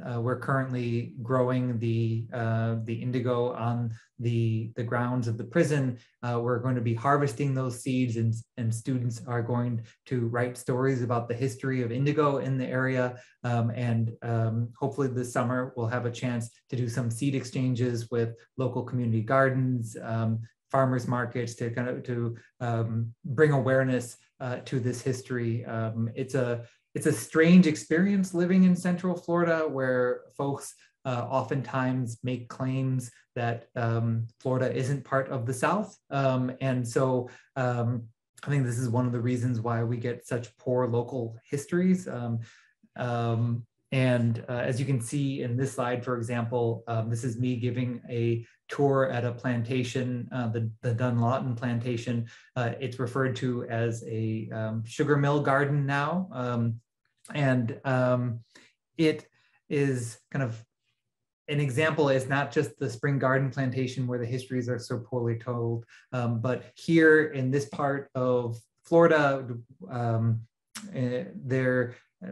uh, we're currently growing the uh, the indigo on the the grounds of the prison. We're going to be harvesting those seeds and, and students are going to write stories about the history of indigo in the area. Um, and um, hopefully this summer we'll have a chance to do some seed exchanges with local community gardens, um, farmers markets to kind of to um, bring awareness uh, to this history. Um, it's a it's a strange experience living in Central Florida, where folks uh, oftentimes make claims that um, Florida isn't part of the South, um, and so. Um, I think this is one of the reasons why we get such poor local histories. Um, um, and uh, as you can see in this slide, for example, um, this is me giving a tour at a plantation, uh, the, the Dunlawton plantation. Uh, it's referred to as a sugar mill garden now. And um, it is kind of an example is not just the spring garden plantation where the histories are so poorly told, um, but here in this part of Florida, um, uh, there uh,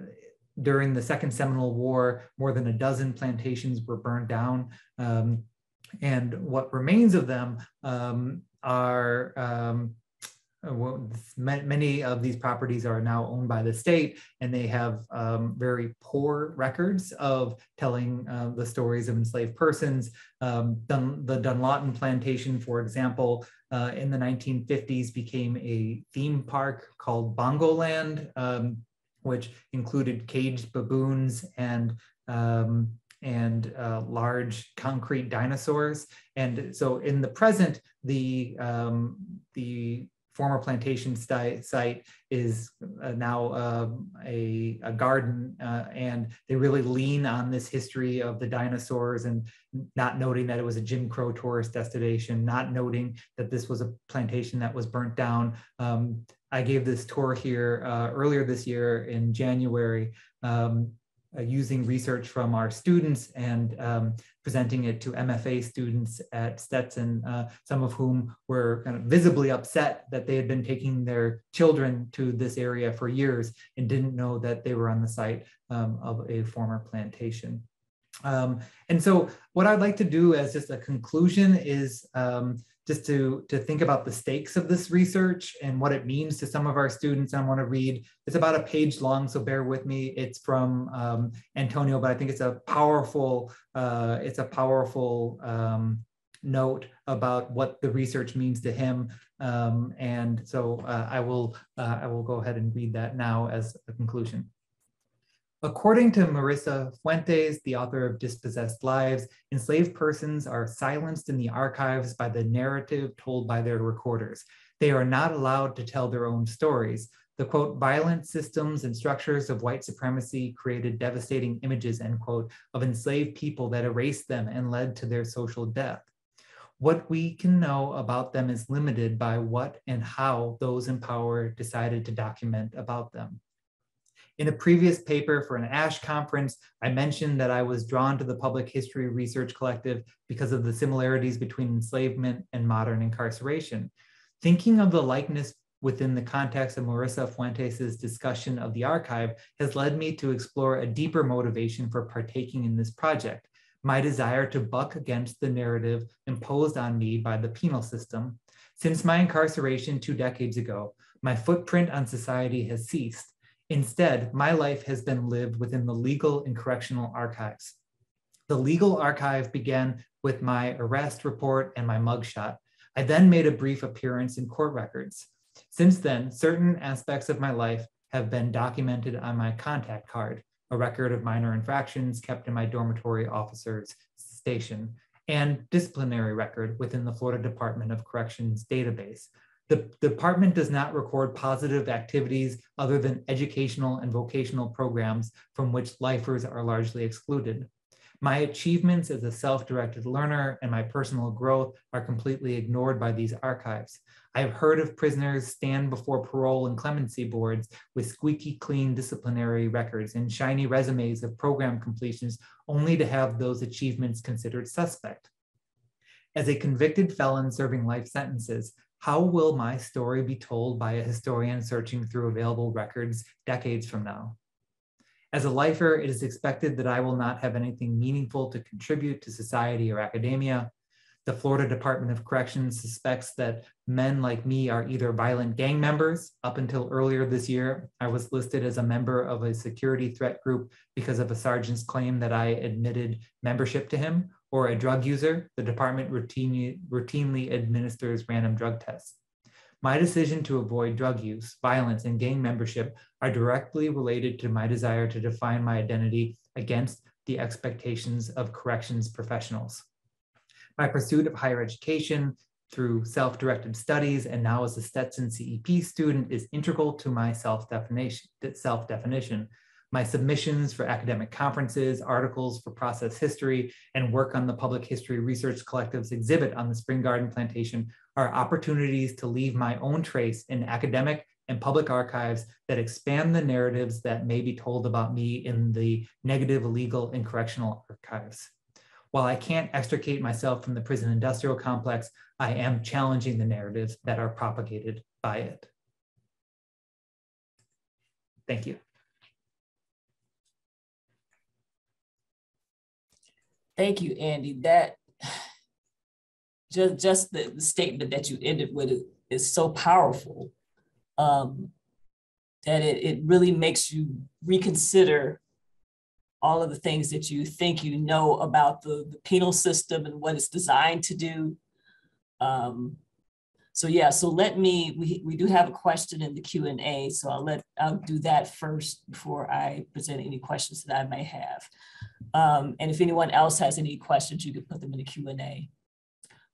during the Second Seminole War, more than a dozen plantations were burned down. Um, and what remains of them um, are um, well, many of these properties are now owned by the state and they have um, very poor records of telling uh, the stories of enslaved persons. Um, Dun the Dunlawton plantation, for example, uh, in the 1950s became a theme park called Bongoland, um, which included caged baboons and um, and uh, large concrete dinosaurs. And so in the present, the, um, the former plantation site is uh, now uh, a, a, garden uh, and they really lean on this history of the dinosaurs and not noting that it was a Jim Crow tourist destination, not noting that this was a plantation that was burnt down. Um, I gave this tour here uh, earlier this year in January um, uh, using research from our students and um, presenting it to MFA students at Stetson, uh, some of whom were kind of visibly upset that they had been taking their children to this area for years and didn't know that they were on the site um, of a former plantation. Um, and so what I'd like to do as just a conclusion is um, just to, to think about the stakes of this research and what it means to some of our students. And I want to read, it's about a page long, so bear with me. It's from um, Antonio, but I think it's a powerful, uh, it's a powerful um, note about what the research means to him. Um, and so uh, I will, uh, I will go ahead and read that now as a conclusion. According to Marisa Fuentes, the author of Dispossessed Lives, enslaved persons are silenced in the archives by the narrative told by their recorders. They are not allowed to tell their own stories. The quote, violent systems and structures of white supremacy created devastating images, end quote, of enslaved people that erased them and led to their social death. What we can know about them is limited by what and how those in power decided to document about them. In a previous paper for an ASH conference, I mentioned that I was drawn to the Public History Research Collective because of the similarities between enslavement and modern incarceration. Thinking of the likeness within the context of Marisa Fuentes' discussion of the archive has led me to explore a deeper motivation for partaking in this project, my desire to buck against the narrative imposed on me by the penal system. Since my incarceration two decades ago, my footprint on society has ceased, Instead, my life has been lived within the legal and correctional archives. The legal archive began with my arrest report and my mugshot. I then made a brief appearance in court records. Since then, certain aspects of my life have been documented on my contact card, a record of minor infractions kept in my dormitory officer's station, and disciplinary record within the Florida Department of Corrections database, the, department does not record positive activities other than educational and vocational programs from which lifers are largely excluded. My achievements as a self-directed learner and my personal growth are completely ignored by these archives. I have heard of prisoners stand before parole and clemency boards with squeaky clean disciplinary records and shiny resumes of program completions only to have those achievements considered suspect. As a convicted felon serving life sentences, how will my story be told by a historian searching through available records decades from now? As a lifer, it is expected that I will not have anything meaningful to contribute to society or academia. The Florida Department of Corrections suspects that men like me are either violent gang members. Up until earlier this year, I was listed as a member of a security threat group because of a sergeant's claim that I admitted membership to him, or a drug user, the department routinely, routinely administers random drug tests. My decision to avoid drug use, violence, and gang membership are directly related to my desire to define my identity against the expectations of corrections professionals. My pursuit of higher education through self-directed studies and now as a Stetson CEP student is integral to my self-definition, self-definition my submissions for academic conferences, articles for process history, and work on the Public History Research Collective's exhibit on the Spring Garden Plantation are opportunities to leave my own trace in academic and public archives that expand the narratives that may be told about me in the negative legal and correctional archives. While I can't extricate myself from the prison industrial complex, I am challenging the narratives that are propagated by it. Thank you.
Thank you, Andy. That just just the, the statement that you ended with is, so powerful um, that it, it really makes you reconsider all of the things that you think you know about the, the penal system and what it's designed to do. Um, so yeah, so let me, we, we do have a question in the Q&A, so I'll let, I'll do that first before I present any questions that I may have. Um, and if anyone else has any questions, you can put them in the Q&A.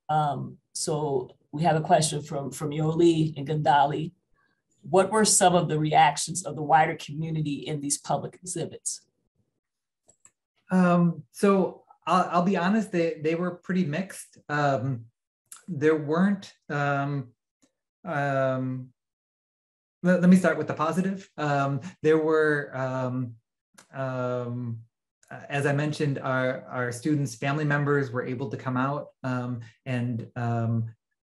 Um, so we have a question from, from Yoli and Gandali. What were some of the reactions of the wider community in these public exhibits?
Um, so I'll, I'll, be honest, they, they were pretty mixed. Um, there weren't, um, um, let, let, me start with the positive. Um, there were, um, um, as I mentioned, our, our students' family members were able to come out um, and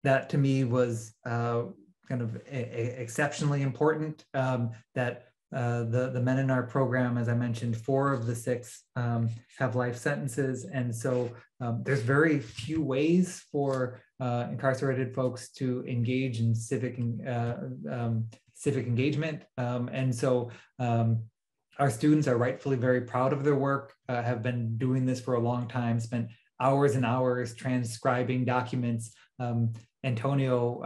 that to me was uh, kind of a, a exceptionally important that uh, the, the men in our program, as I mentioned, four of the six um, have life sentences. And so um, there's very few ways for uh, incarcerated folks to engage in civic, uh, um, civic engagement. Um, and so um, our students are rightfully very proud of their work, uh, have been doing this for a long time, spent hours and hours transcribing documents. Um, Antonio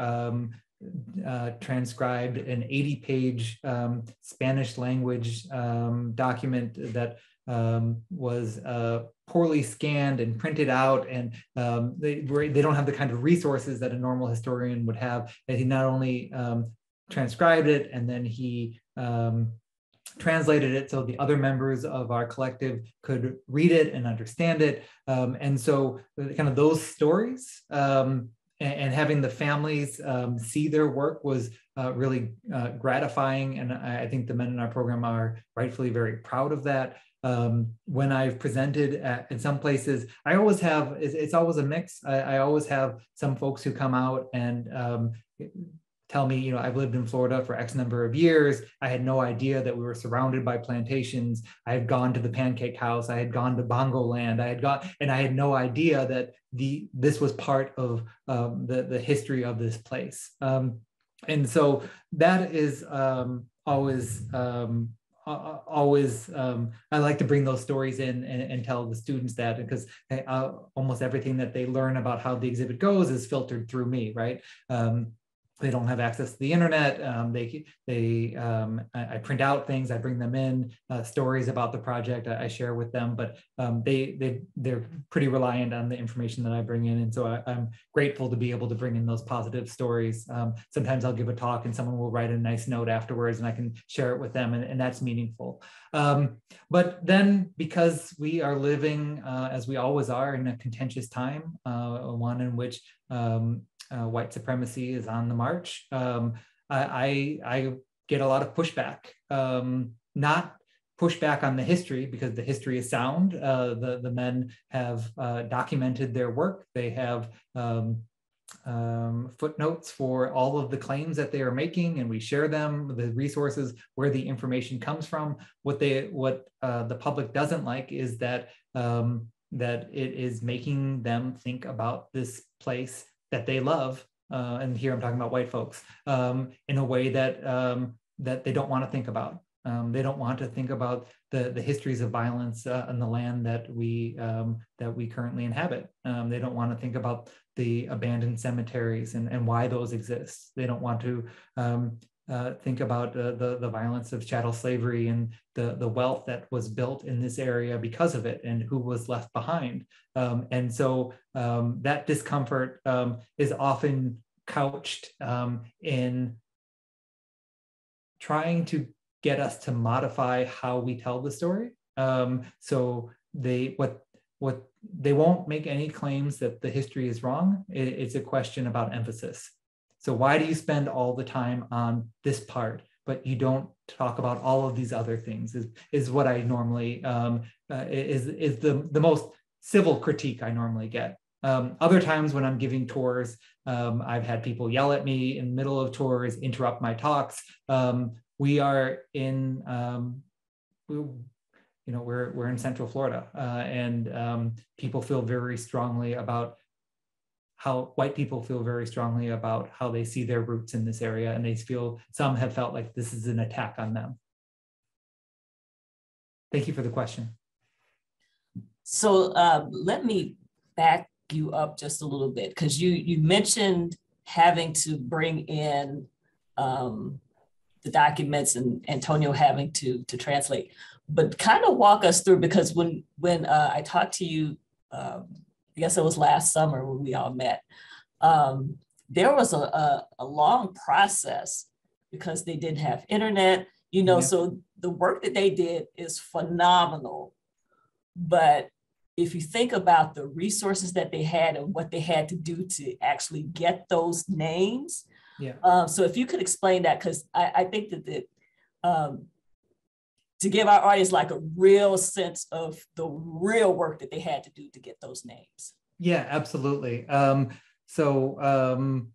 uh, transcribed an 80 page um, Spanish language um, document that um, was uh, poorly scanned and printed out and um, they, they don't have the kind of resources that a normal historian would have that he not only um, transcribed it and then he um, translated it so the other members of our collective could read it and understand it and so uh, kind of those stories and, and having the families um, see their work was uh, really uh, gratifying. And I, think the men in our program are rightfully very proud of that. Um, when I've presented at, in some places, I always have, it's, it's always a mix. I, I, always have some folks who come out and um, tell me, you know, I've lived in Florida for X number of years. I had no idea that we were surrounded by plantations. I had gone to the pancake house. I had gone to Bongo Land. I had got, and I had no idea that the this was part of um, the the history of this place. Um, and so that is um, always um, always um, I like to bring those stories in and, and tell the students that because uh, almost everything that they learn about how the exhibit goes is filtered through me, right? Um, they don't have access to the internet. Um, they they um, I, I, print out things, I bring them in uh, stories about the project, I, I share with them, but um, they they they're pretty reliant on the information that I bring in, and so I, am grateful to be able to bring in those positive stories. Um, sometimes I'll give a talk and someone will write a nice note afterwards, and I can share it with them, and, and that's meaningful. Um, but then because we are living uh, as we always are in a contentious time, uh, one in which um, uh, white supremacy is on the march. Um, I, I, get a lot of pushback, um, not pushback on the history because the history is sound. Uh, the, the men have uh, documented their work. They have um, um, footnotes for all of the claims that they are making, and we share them, the resources, where the information comes from. What they, what uh, the public doesn't like is that um, that it is making them think about this place that they love, uh, and here I'm talking about white folks, um, in a way that um, that they don't want to think about. Um, they don't want to think about the, the histories of violence uh, the land that we um, that we currently inhabit. Um, they don't want to think about the abandoned cemeteries and, and why those exist. They don't want to um, uh, think about uh, the, the violence of chattel slavery and the, the wealth that was built in this area because of it and who was left behind. Um, and so um, that discomfort um, is often couched um, in trying to get us to modify how we tell the story. Um, so they what what they won't make any claims that the history is wrong. It, it's a question about emphasis. So why do you spend all the time on this part, but you don't talk about all of these other things? Is is what I normally um, uh, is is the the most civil critique I normally get. Um, other times when I'm giving tours, um, I've had people yell at me in the middle of tours, interrupt my talks. Um, we are in, um, we, you know, we're we're in Central Florida, uh, and um, people feel very strongly about how white people feel very strongly about how they see their roots in this area, and they feel some have felt like this is an attack on them. Thank you for the question.
So uh, let me back you up just a little bit because you you mentioned having to bring in um, the documents and Antonio having to to translate, but kind of walk us through because when when uh, I talked to you um, I guess it was last summer when we all met. Um, there was a, a, a, long process because they didn't have internet, you know, yeah. so the work that they did is phenomenal. But if you think about the resources that they had and what they had to do to actually get those names,
yeah.
Um, so if you could explain that, because I, I, think that the, um, to give our audience like a real sense of the real work that they had to do to get those names.
Yeah, absolutely. Um, so um,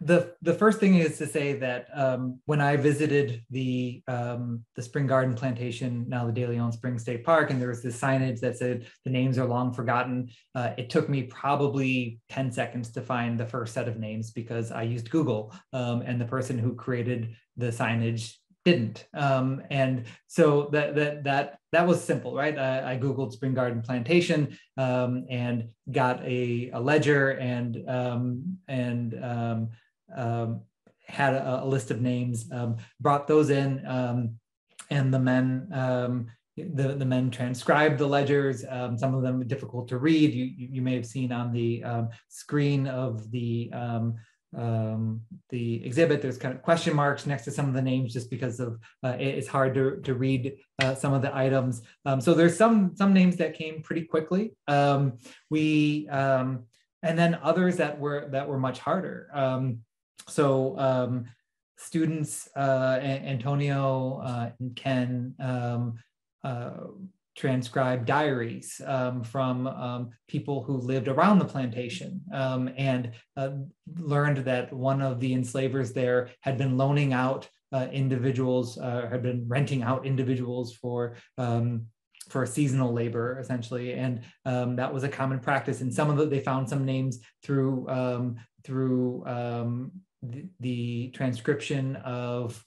the the first thing is to say that um, when I visited the um, the Spring Garden Plantation, now the De Leon Spring State Park, and there was this signage that said the names are long forgotten. Uh, it took me probably ten seconds to find the first set of names because I used Google, um, and the person who created the signage didn't. Um, and so that that that that was simple, right? I, I googled Spring Garden Plantation um, and got a, a ledger and um, and um, um, had a, a, list of names. Um, brought those in, and the men. the, the men transcribed the ledgers. some of them difficult to read. You, you, you may have seen on the screen of the um, the exhibit, there's kind of question marks next to some of the names just because of uh, it's hard to, to read uh, some of the items. Um, so there's some some names that came pretty quickly. Um, we um, and then others that were that were much harder. Um, so um, students, uh, Antonio uh, and Ken. Uh, transcribe diaries um, from um, people who lived around the plantation um, and uh, learned that one of the enslavers there had been loaning out uh, individuals, uh, had been renting out individuals for um, for seasonal labor essentially. And um, that was a common practice. And some of the, they found some names through um, through the, the transcription of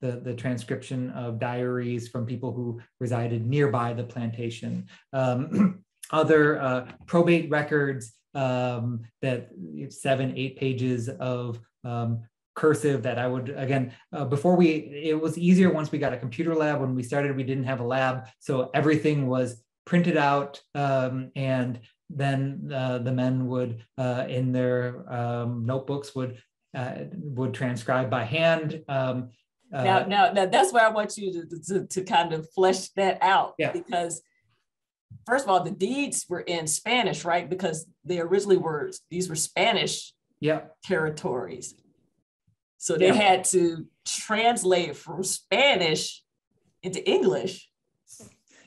the, the transcription of diaries from people who resided nearby the plantation. Um, other uh, probate records um, that seven, eight pages of um, cursive that I would, again, uh, before we, it was easier once we got a computer lab. When we started, we didn't have a lab. So everything was printed out um, and then uh, the men would, uh, in their um, notebooks, would uh, would transcribe by hand. Um,
uh, now, now, now, that's where I want you to, to, to kind of flesh that out
yeah.
because first of all, the deeds were in Spanish, right? Because they originally were these were Spanish
yeah.
territories. So they yeah. had to translate from Spanish into English.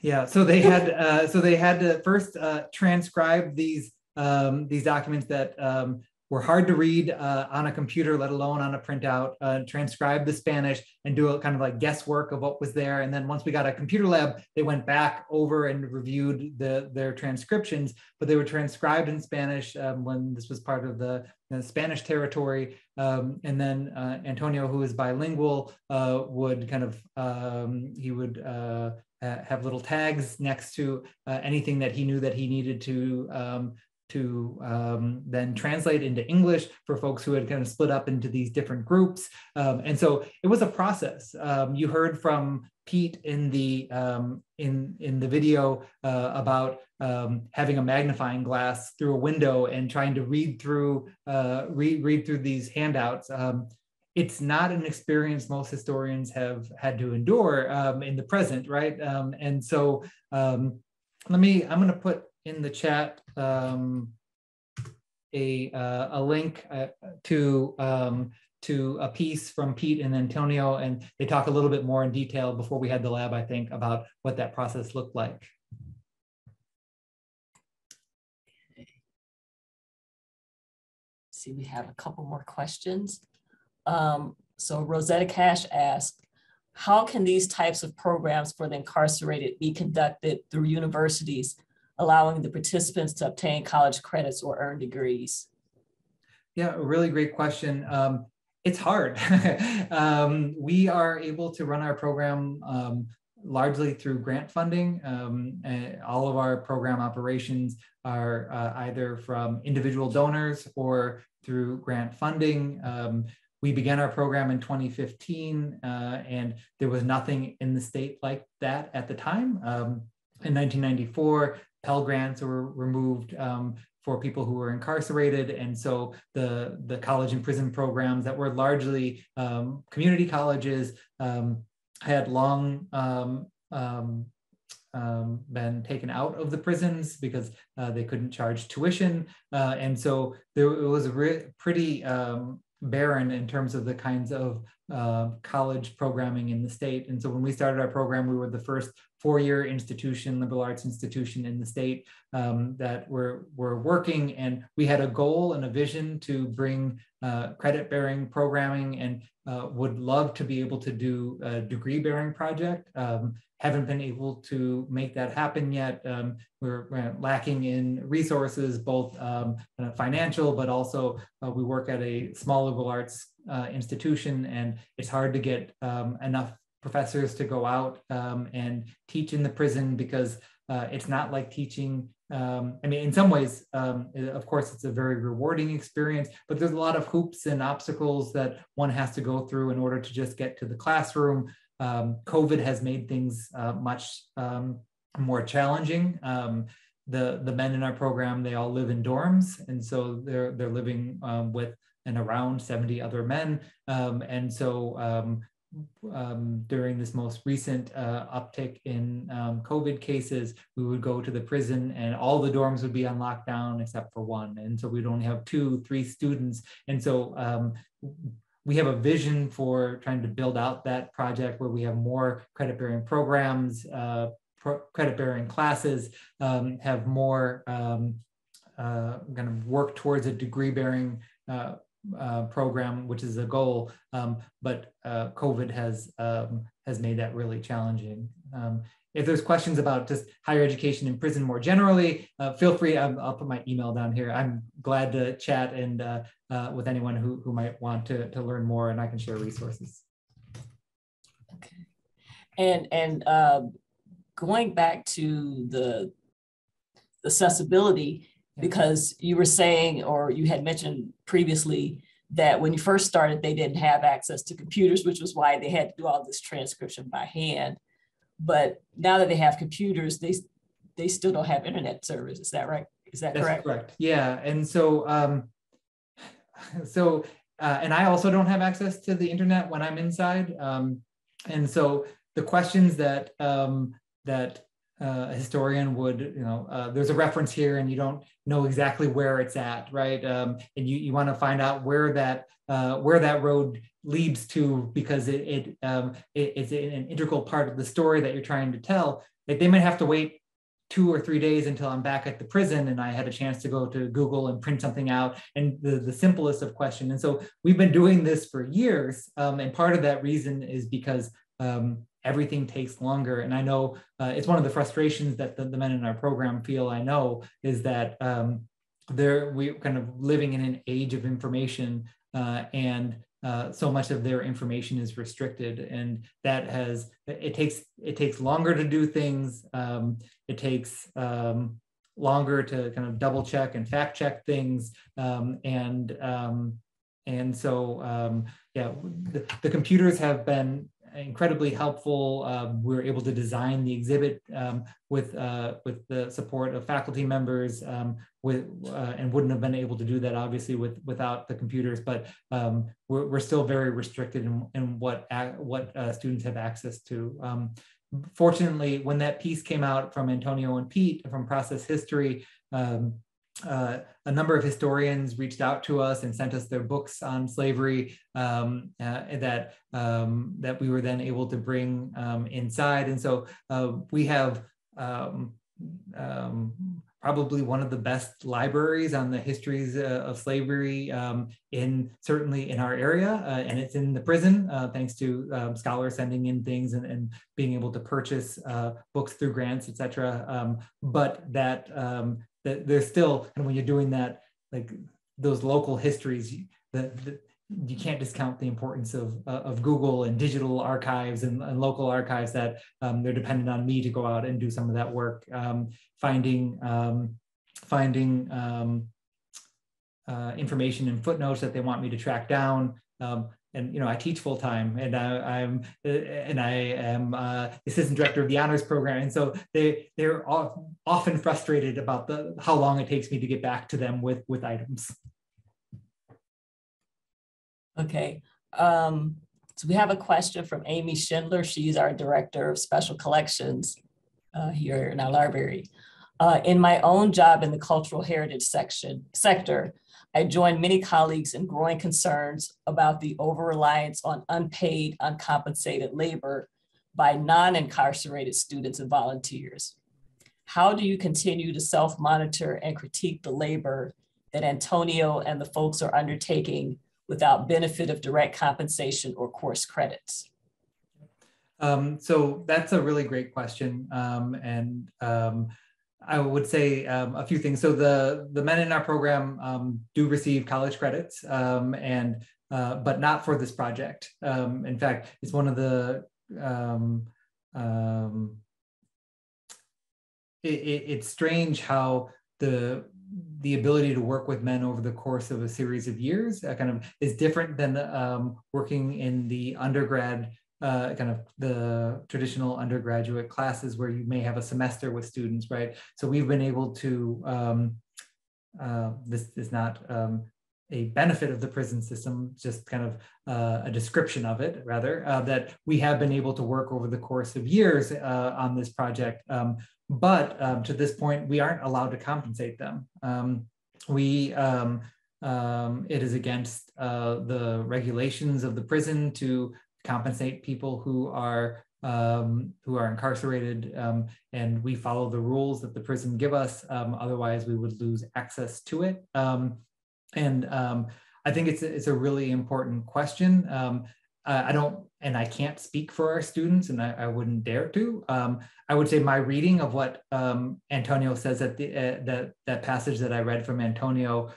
Yeah, so they had uh, so they had to first uh, transcribe these um, these documents that um, were hard to read uh, on a computer, let alone on a printout, uh, transcribe the Spanish and do a kind of like guesswork of what was there. And then once we got a computer lab, they went back over and reviewed the, their transcriptions, but they were transcribed in Spanish um, when this was part of the, the Spanish territory. Um, and then uh, Antonio, who is bilingual, uh, would kind of, um, he would uh, have little tags next to uh, anything that he knew that he needed to um, to um, then translate into English for folks who had kind of split up into these different groups. Um, and so it was a process. Um, you heard from Pete in the um, in in the video uh, about um, having a magnifying glass through a window and trying to read through uh, read read through these handouts. Um, it's not an experience most historians have had to endure in the present, right? and so let me. I'm going to put in the chat um, a, uh, a link uh, to um, to a piece from Pete and Antonio, and they talk a little bit more in detail before we had the lab, I think, about what that process looked like.
See, we have a couple more questions. Um, so Rosetta Cash asked, how can these types of programs for the incarcerated be conducted through universities allowing the participants to obtain college credits or earn degrees?
Yeah, a really great question. Um, it's hard. um, we are able to run our program um, largely through grant funding. Um, all of our program operations are uh, either from individual donors or through grant funding. Um, we began our program in 2015, uh, and there was nothing in the state like that at the time. Um, in 1994, Pell Grants were removed um, for people who were incarcerated. And so the, the college and prison programs that were largely um, community colleges um, had long um, um, um, been taken out of the prisons because uh, they couldn't charge tuition. Uh, and so there it was pretty barren in terms of the kinds of uh, college programming in the state. And so when we started our program, we were the first four-year institution, liberal arts institution in the state um, that were, working. And we had a goal and a vision to bring uh, credit-bearing programming and uh, would love to be able to do a degree-bearing project. Um, haven't been able to make that happen yet. Um, we're, we're, lacking in resources, both um, financial, but also uh, we work at a small liberal arts uh, institution and it's hard to get um, enough professors to go out um, and teach in the prison because uh, it's not like teaching. Um, I mean, in some ways, um, of course, it's a very rewarding experience, but there's a lot of hoops and obstacles that one has to go through in order to just get to the classroom. Um, COVID has made things uh, much um, more challenging. Um, the the men in our program they all live in dorms, and so they're they're living with and around 70 other men, um, and so um, um, during this most recent uh, uptick in um, COVID cases, we would go to the prison and all the dorms would be on lockdown except for one. And so we'd only have two, three students. And so um, we have a vision for trying to build out that project where we have more credit bearing programs, uh, pro credit bearing classes, um, have more um, uh, kind of work towards a degree bearing uh, uh, program, which is a goal, um, but uh, COVID has um, has made that really challenging. Um, if there's questions about just higher education in prison more generally, uh, feel free. I'll, I'll, put my email down here. I'm glad to chat and uh, uh, with anyone who, who might want to, to learn more, and I can share resources.
Okay, and and going back to the accessibility because you were saying, or you had mentioned previously, that when you first started, they didn't have access to computers, which was why they had to do all this transcription by hand. But now that they have computers, they they still don't have internet service. Is that right? Is that
That's
correct?
correct. Yeah, and so um, so uh, and I also don't have access to the internet when I'm inside. Um, and so the questions that um, that uh, a historian would, you know, uh, there's a reference here and you don't know exactly where it's at, right? Um, and you, you want to find out where that uh, where that road leads to because it, it, um, it it's an integral part of the story that you're trying to tell. Like they might have to wait two or three days until I'm back at the prison and I had a chance to go to Google and print something out and the, the simplest of question. And so we've been doing this for years. Um, and part of that reason is because um, everything takes longer. And I know uh, it's one of the frustrations that the, the, men in our program feel, I know, is that um, they're we kind of living in an age of information uh, and uh, so much of their information is restricted and that has it takes it takes longer to do things um, it takes um, longer to kind of double check and fact check things um, and um, and so um, yeah the, the computers have been incredibly helpful. Uh, we were able to design the exhibit um, with uh, with the support of faculty members, um, with uh, and wouldn't have been able to do that obviously with without the computers. But um, we're, we're still very restricted in, in what what uh, students have access to. Um, fortunately, when that piece came out from Antonio and Pete from Process History. Uh, a number of historians reached out to us and sent us their books on slavery um, uh, that um, that we were then able to bring um, inside. And so uh, we have um, um, probably one of the best libraries on the histories uh, of slavery um, in certainly in our area, uh, and it's in the prison uh, thanks to scholars sending in things and, and being able to purchase books through grants, etc. but that that there's still and when you're doing that like those local histories that you can't discount the importance of uh, of Google and digital archives and, and local archives that um, they're dependent on me to go out and do some of that work, um, finding um, finding um, uh, information and footnotes that they want me to track down, um, and you know I teach full time, and I, am uh, and I am uh, assistant director of the honors program, and so they they're often frustrated about the how long it takes me to get back to them with with items.
Okay, um, so we have a question from Amy Schindler. She's our director of special collections uh, here in our library. Uh, in my own job in the cultural heritage section sector, I join many colleagues in growing concerns about the over-reliance on unpaid, uncompensated labor by non-incarcerated students and volunteers. How do you continue to self-monitor and critique the labor that Antonio and the folks are undertaking without benefit of direct compensation or course credits?
Um, so that's a really great question. Um, and um, I would say um, a few things. So the the men in our program um, do receive college credits, um, and uh, but not for this project. Um, in fact, it's one of the um, um, it, it, it's strange how the the ability to work with men over the course of a series of years uh, kind of is different than working in the undergrad uh, kind of the traditional undergraduate classes where you may have a semester with students, right? So we've been able to, um, uh, this is not um, a benefit of the prison system, just kind of uh, a description of it, rather, uh, that we have been able to work over the course of years uh, on this project. Um, but um, to this point, we aren't allowed to compensate them. Um, we, um, um, it is against uh, the regulations of the prison to compensate people who are um, who are incarcerated, um, and we follow the rules that the prison give us. Um, otherwise, we would lose access to it. Um, and um, I think it's a, it's a really important question. Um, I don't, and I can't speak for our students, and I, I wouldn't dare to. I would say my reading of what Antonio says at the uh, that that passage that I read from Antonio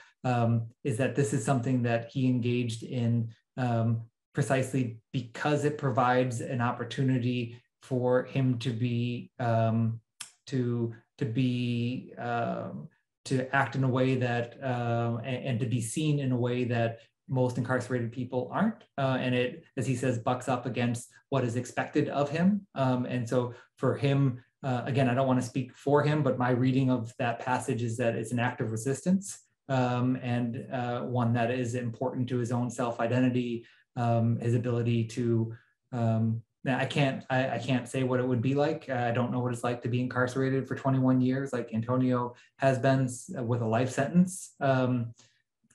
is that this is something that he engaged in um, precisely because it provides an opportunity for him to be um, to to be um, to act in a way that uh, and, and, to be seen in a way that most incarcerated people aren't uh, and it as he says bucks up against what is expected of him. Um, and so for him uh, again i don't want to speak for him but my reading of that passage is that it's an act of resistance um, and uh, one that is important to his own self-identity um, his ability to um, I can't I, I, can't say what it would be like. I don't know what it's like to be incarcerated for 21 years, like Antonio has been with a life sentence. Um,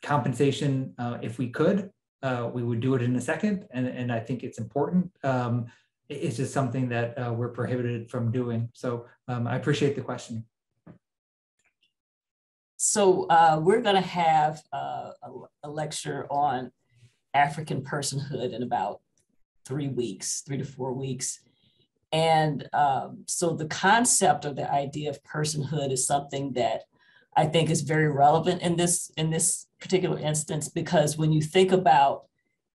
compensation, uh, if we could, uh, we would do it in a second, and and I think it's important. Um, it's just something that uh, we're prohibited from doing. So um, I appreciate the question.
So uh, we're going to have uh, a, a lecture on African personhood in about three weeks, three to four weeks. And um, so the concept or the idea of personhood is something that I think is very relevant in this in this particular instance because when you think about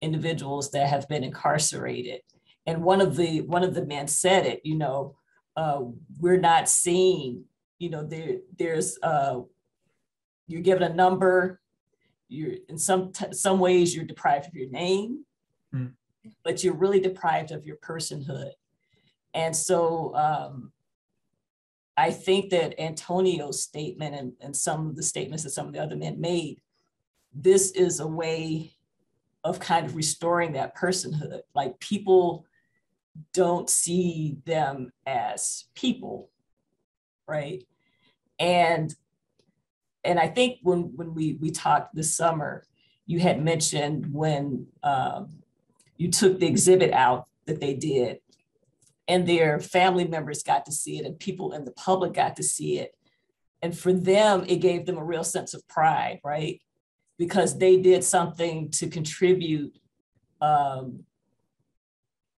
individuals that have been incarcerated, and one of the one of the men said it, you know, uh, we're not seeing, you know, there there's uh, you're given a number, you're in some some ways you're deprived of your name, mm but you're really deprived of your personhood. And so um, I think that Antonio's statement and, and some of the statements that some of the other men made, this is a way of kind of restoring that personhood. Like people don't see them as people, right? And and I think when when we we talked this summer, you had mentioned when um, you took the exhibit out that they did and their family members got to see it and people in the public got to see it. And for them it gave them a real sense of pride right? Because they did something to contribute um,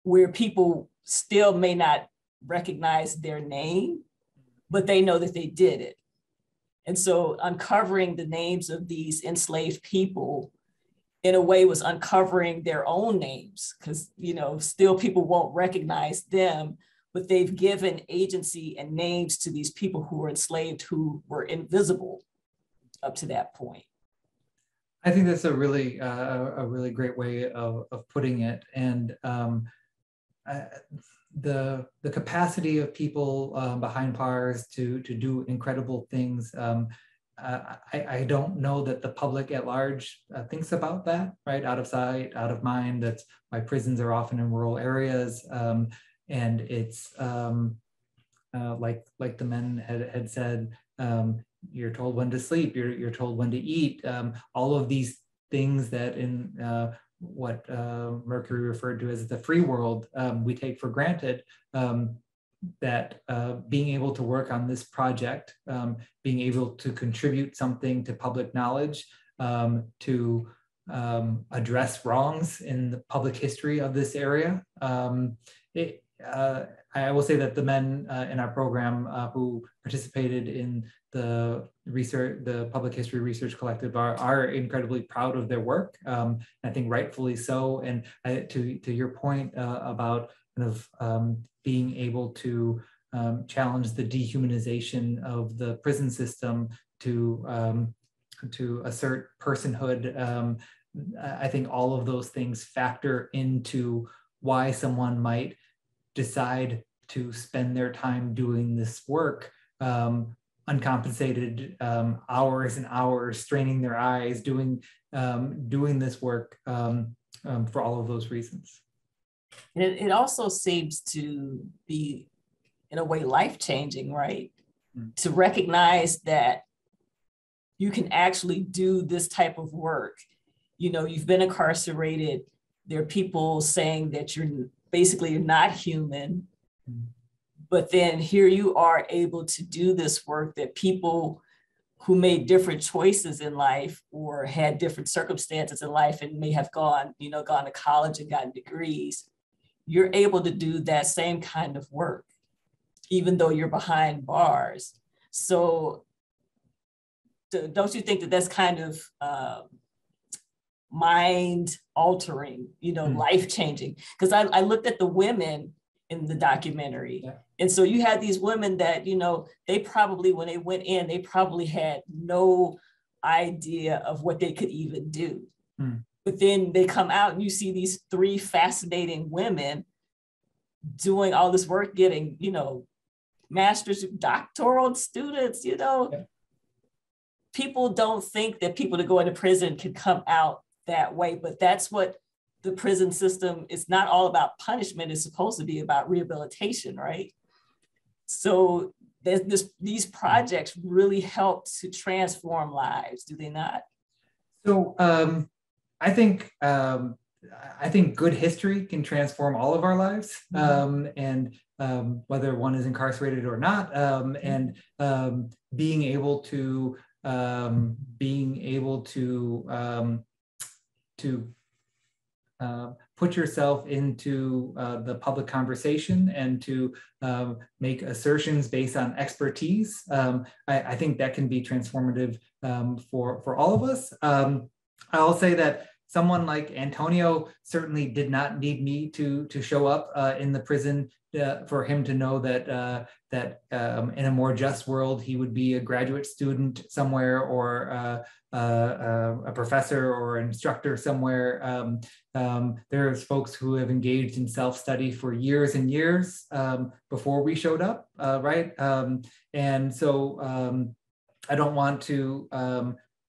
where people still may not recognize their name but they know that they did it and so uncovering the names of these enslaved people in a way was uncovering their own names because you know still people won't recognize them but they've given agency and names to these people who were enslaved who were invisible up to that point.
I think that's a really uh, a really great way of, of putting it. And um, the the capacity of people um, behind bars to to do incredible things um, uh, I, I, don't know that the public at large uh, thinks about that, right? Out of sight, out of mind. That's why prisons are often in rural areas. Um, and it's um, uh, like like the men had, had said, um, you're told when to sleep, you're, you're told when to eat. Um, all of these things that in uh, what uh, Mercury referred to as the free world, um, we take for granted um, that uh, being able to work on this project, um, being able to contribute something to public knowledge, um, to um, address wrongs in the public history of this area. Um, it, uh, I will say that the men uh, in our program uh, who participated in the research, the Public History Research Collective, are, are incredibly proud of their work. Um, I think rightfully so. And uh, to to your point uh, about kind of um, being able to um, challenge the dehumanization of the prison system to um, to assert personhood. Um, I think all of those things factor into why someone might decide to spend their time doing this work um, uncompensated um, hours and hours straining their eyes doing um, doing this work um, um, for all of those reasons
it, it also seems to be, in a way, life changing, right? Mm. To recognize that you can actually do this type of work. You know, you've been incarcerated. There are people saying that you're basically not human. Mm. But then here you are able to do this work that people who made different choices in life or had different circumstances in life and may have gone, you know, gone to college and gotten degrees you're able to do that same kind of work, even though you're behind bars. So don't you think that that's kind of uh, mind altering, you know, mm life changing? Because I, I, looked at the women in the documentary yeah. And so you had these women that, you know, they probably, when they went in, they probably had no idea of what they could even do.
Mm.
But then they come out and you see these three fascinating women doing all this work, getting, you know, master's, doctoral students, you know.
Yeah.
People don't think that people that go into prison can come out that way, but that's what the prison system is not all about punishment, it's supposed to be about rehabilitation, right? So there's this, these projects really help to transform lives, do they not?
So um, I think um, I think good history can transform all of our lives, um, and um, whether one is incarcerated or not, um, and um, being able to um, being able to um, to uh, put yourself into uh, the public conversation and to um, make assertions based on expertise. Um, I, I, think that can be transformative um, for, for all of us. Um, I'll say that someone like Antonio certainly did not need me to, to show up uh, in the prison uh, for him to know that uh, that um, in a more just world he would be a graduate student somewhere or uh, uh, uh a professor or instructor somewhere. Um, um, there's folks who have engaged in self-study for years and years um, before we showed up, right? Um, and so um, I don't want to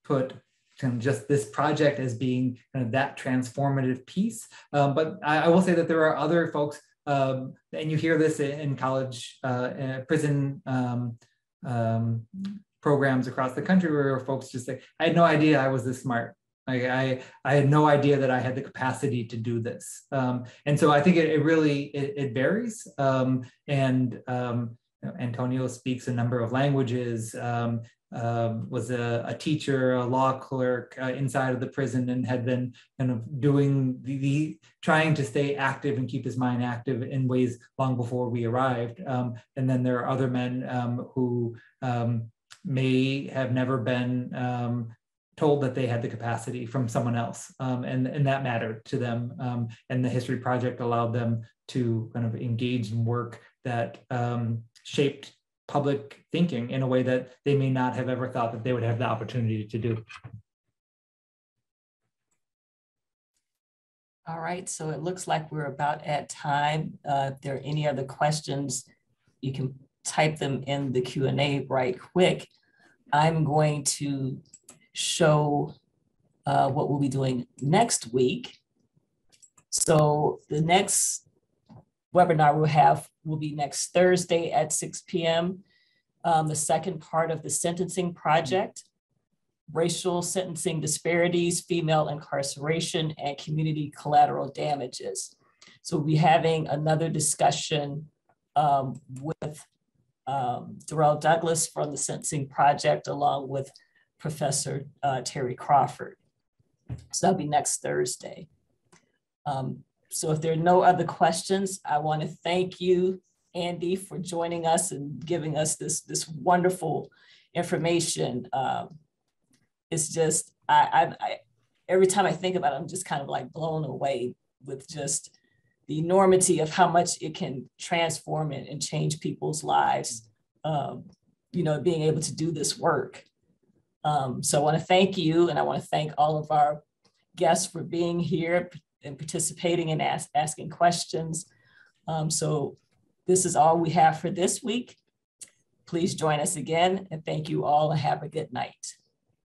put kind of just this project as being kind of that transformative piece. Um, but I, I, will say that there are other folks, um, and you hear this in college, uh, prison um, um, programs across the country where folks just say, I had no idea I was this smart. I, I had no idea that I had the capacity to do this. Um, and so I think it, it really, it, it varies. And Antonio speaks a number of languages. Um, um, was a, a, teacher, a law clerk uh, inside of the prison, and had been kind of doing the, the, trying to stay active and keep his mind active in ways long before we arrived. Um, and then there are other men um, who um, may have never been um, told that they had the capacity from someone else, um, and and that mattered to them. and the History Project allowed them to kind of engage in work that shaped public thinking in a way that they may not have ever thought that they would have the opportunity to do.
All right, so it looks like we're about at time. Uh, if there are any other questions, you can type them in the Q&A right quick. I'm going to show uh, what we'll be doing next week. So the next webinar we'll have will be next Thursday at 6 p.m. Um, the second part of the sentencing project, racial sentencing disparities, female incarceration, and community collateral damages. So we'll be having another discussion um, with um, Darrell Douglas from the Sentencing Project, along with Professor uh, Terry Crawford. So that'll be next Thursday. Um, so if there are no other questions, I want to thank you, Andy, for joining us and giving us this, this wonderful information. Um, it's just, I, I, I, every time I think about it, I'm just kind of like blown away with just the enormity of how much it can transform and, and change people's lives, um, you know, being able to do this work. Um, so I want to thank you and I want to thank all of our guests for being here, and participating and ask, asking questions. Um, so this is all we have for this week. Please join us again and thank you all and have a good night.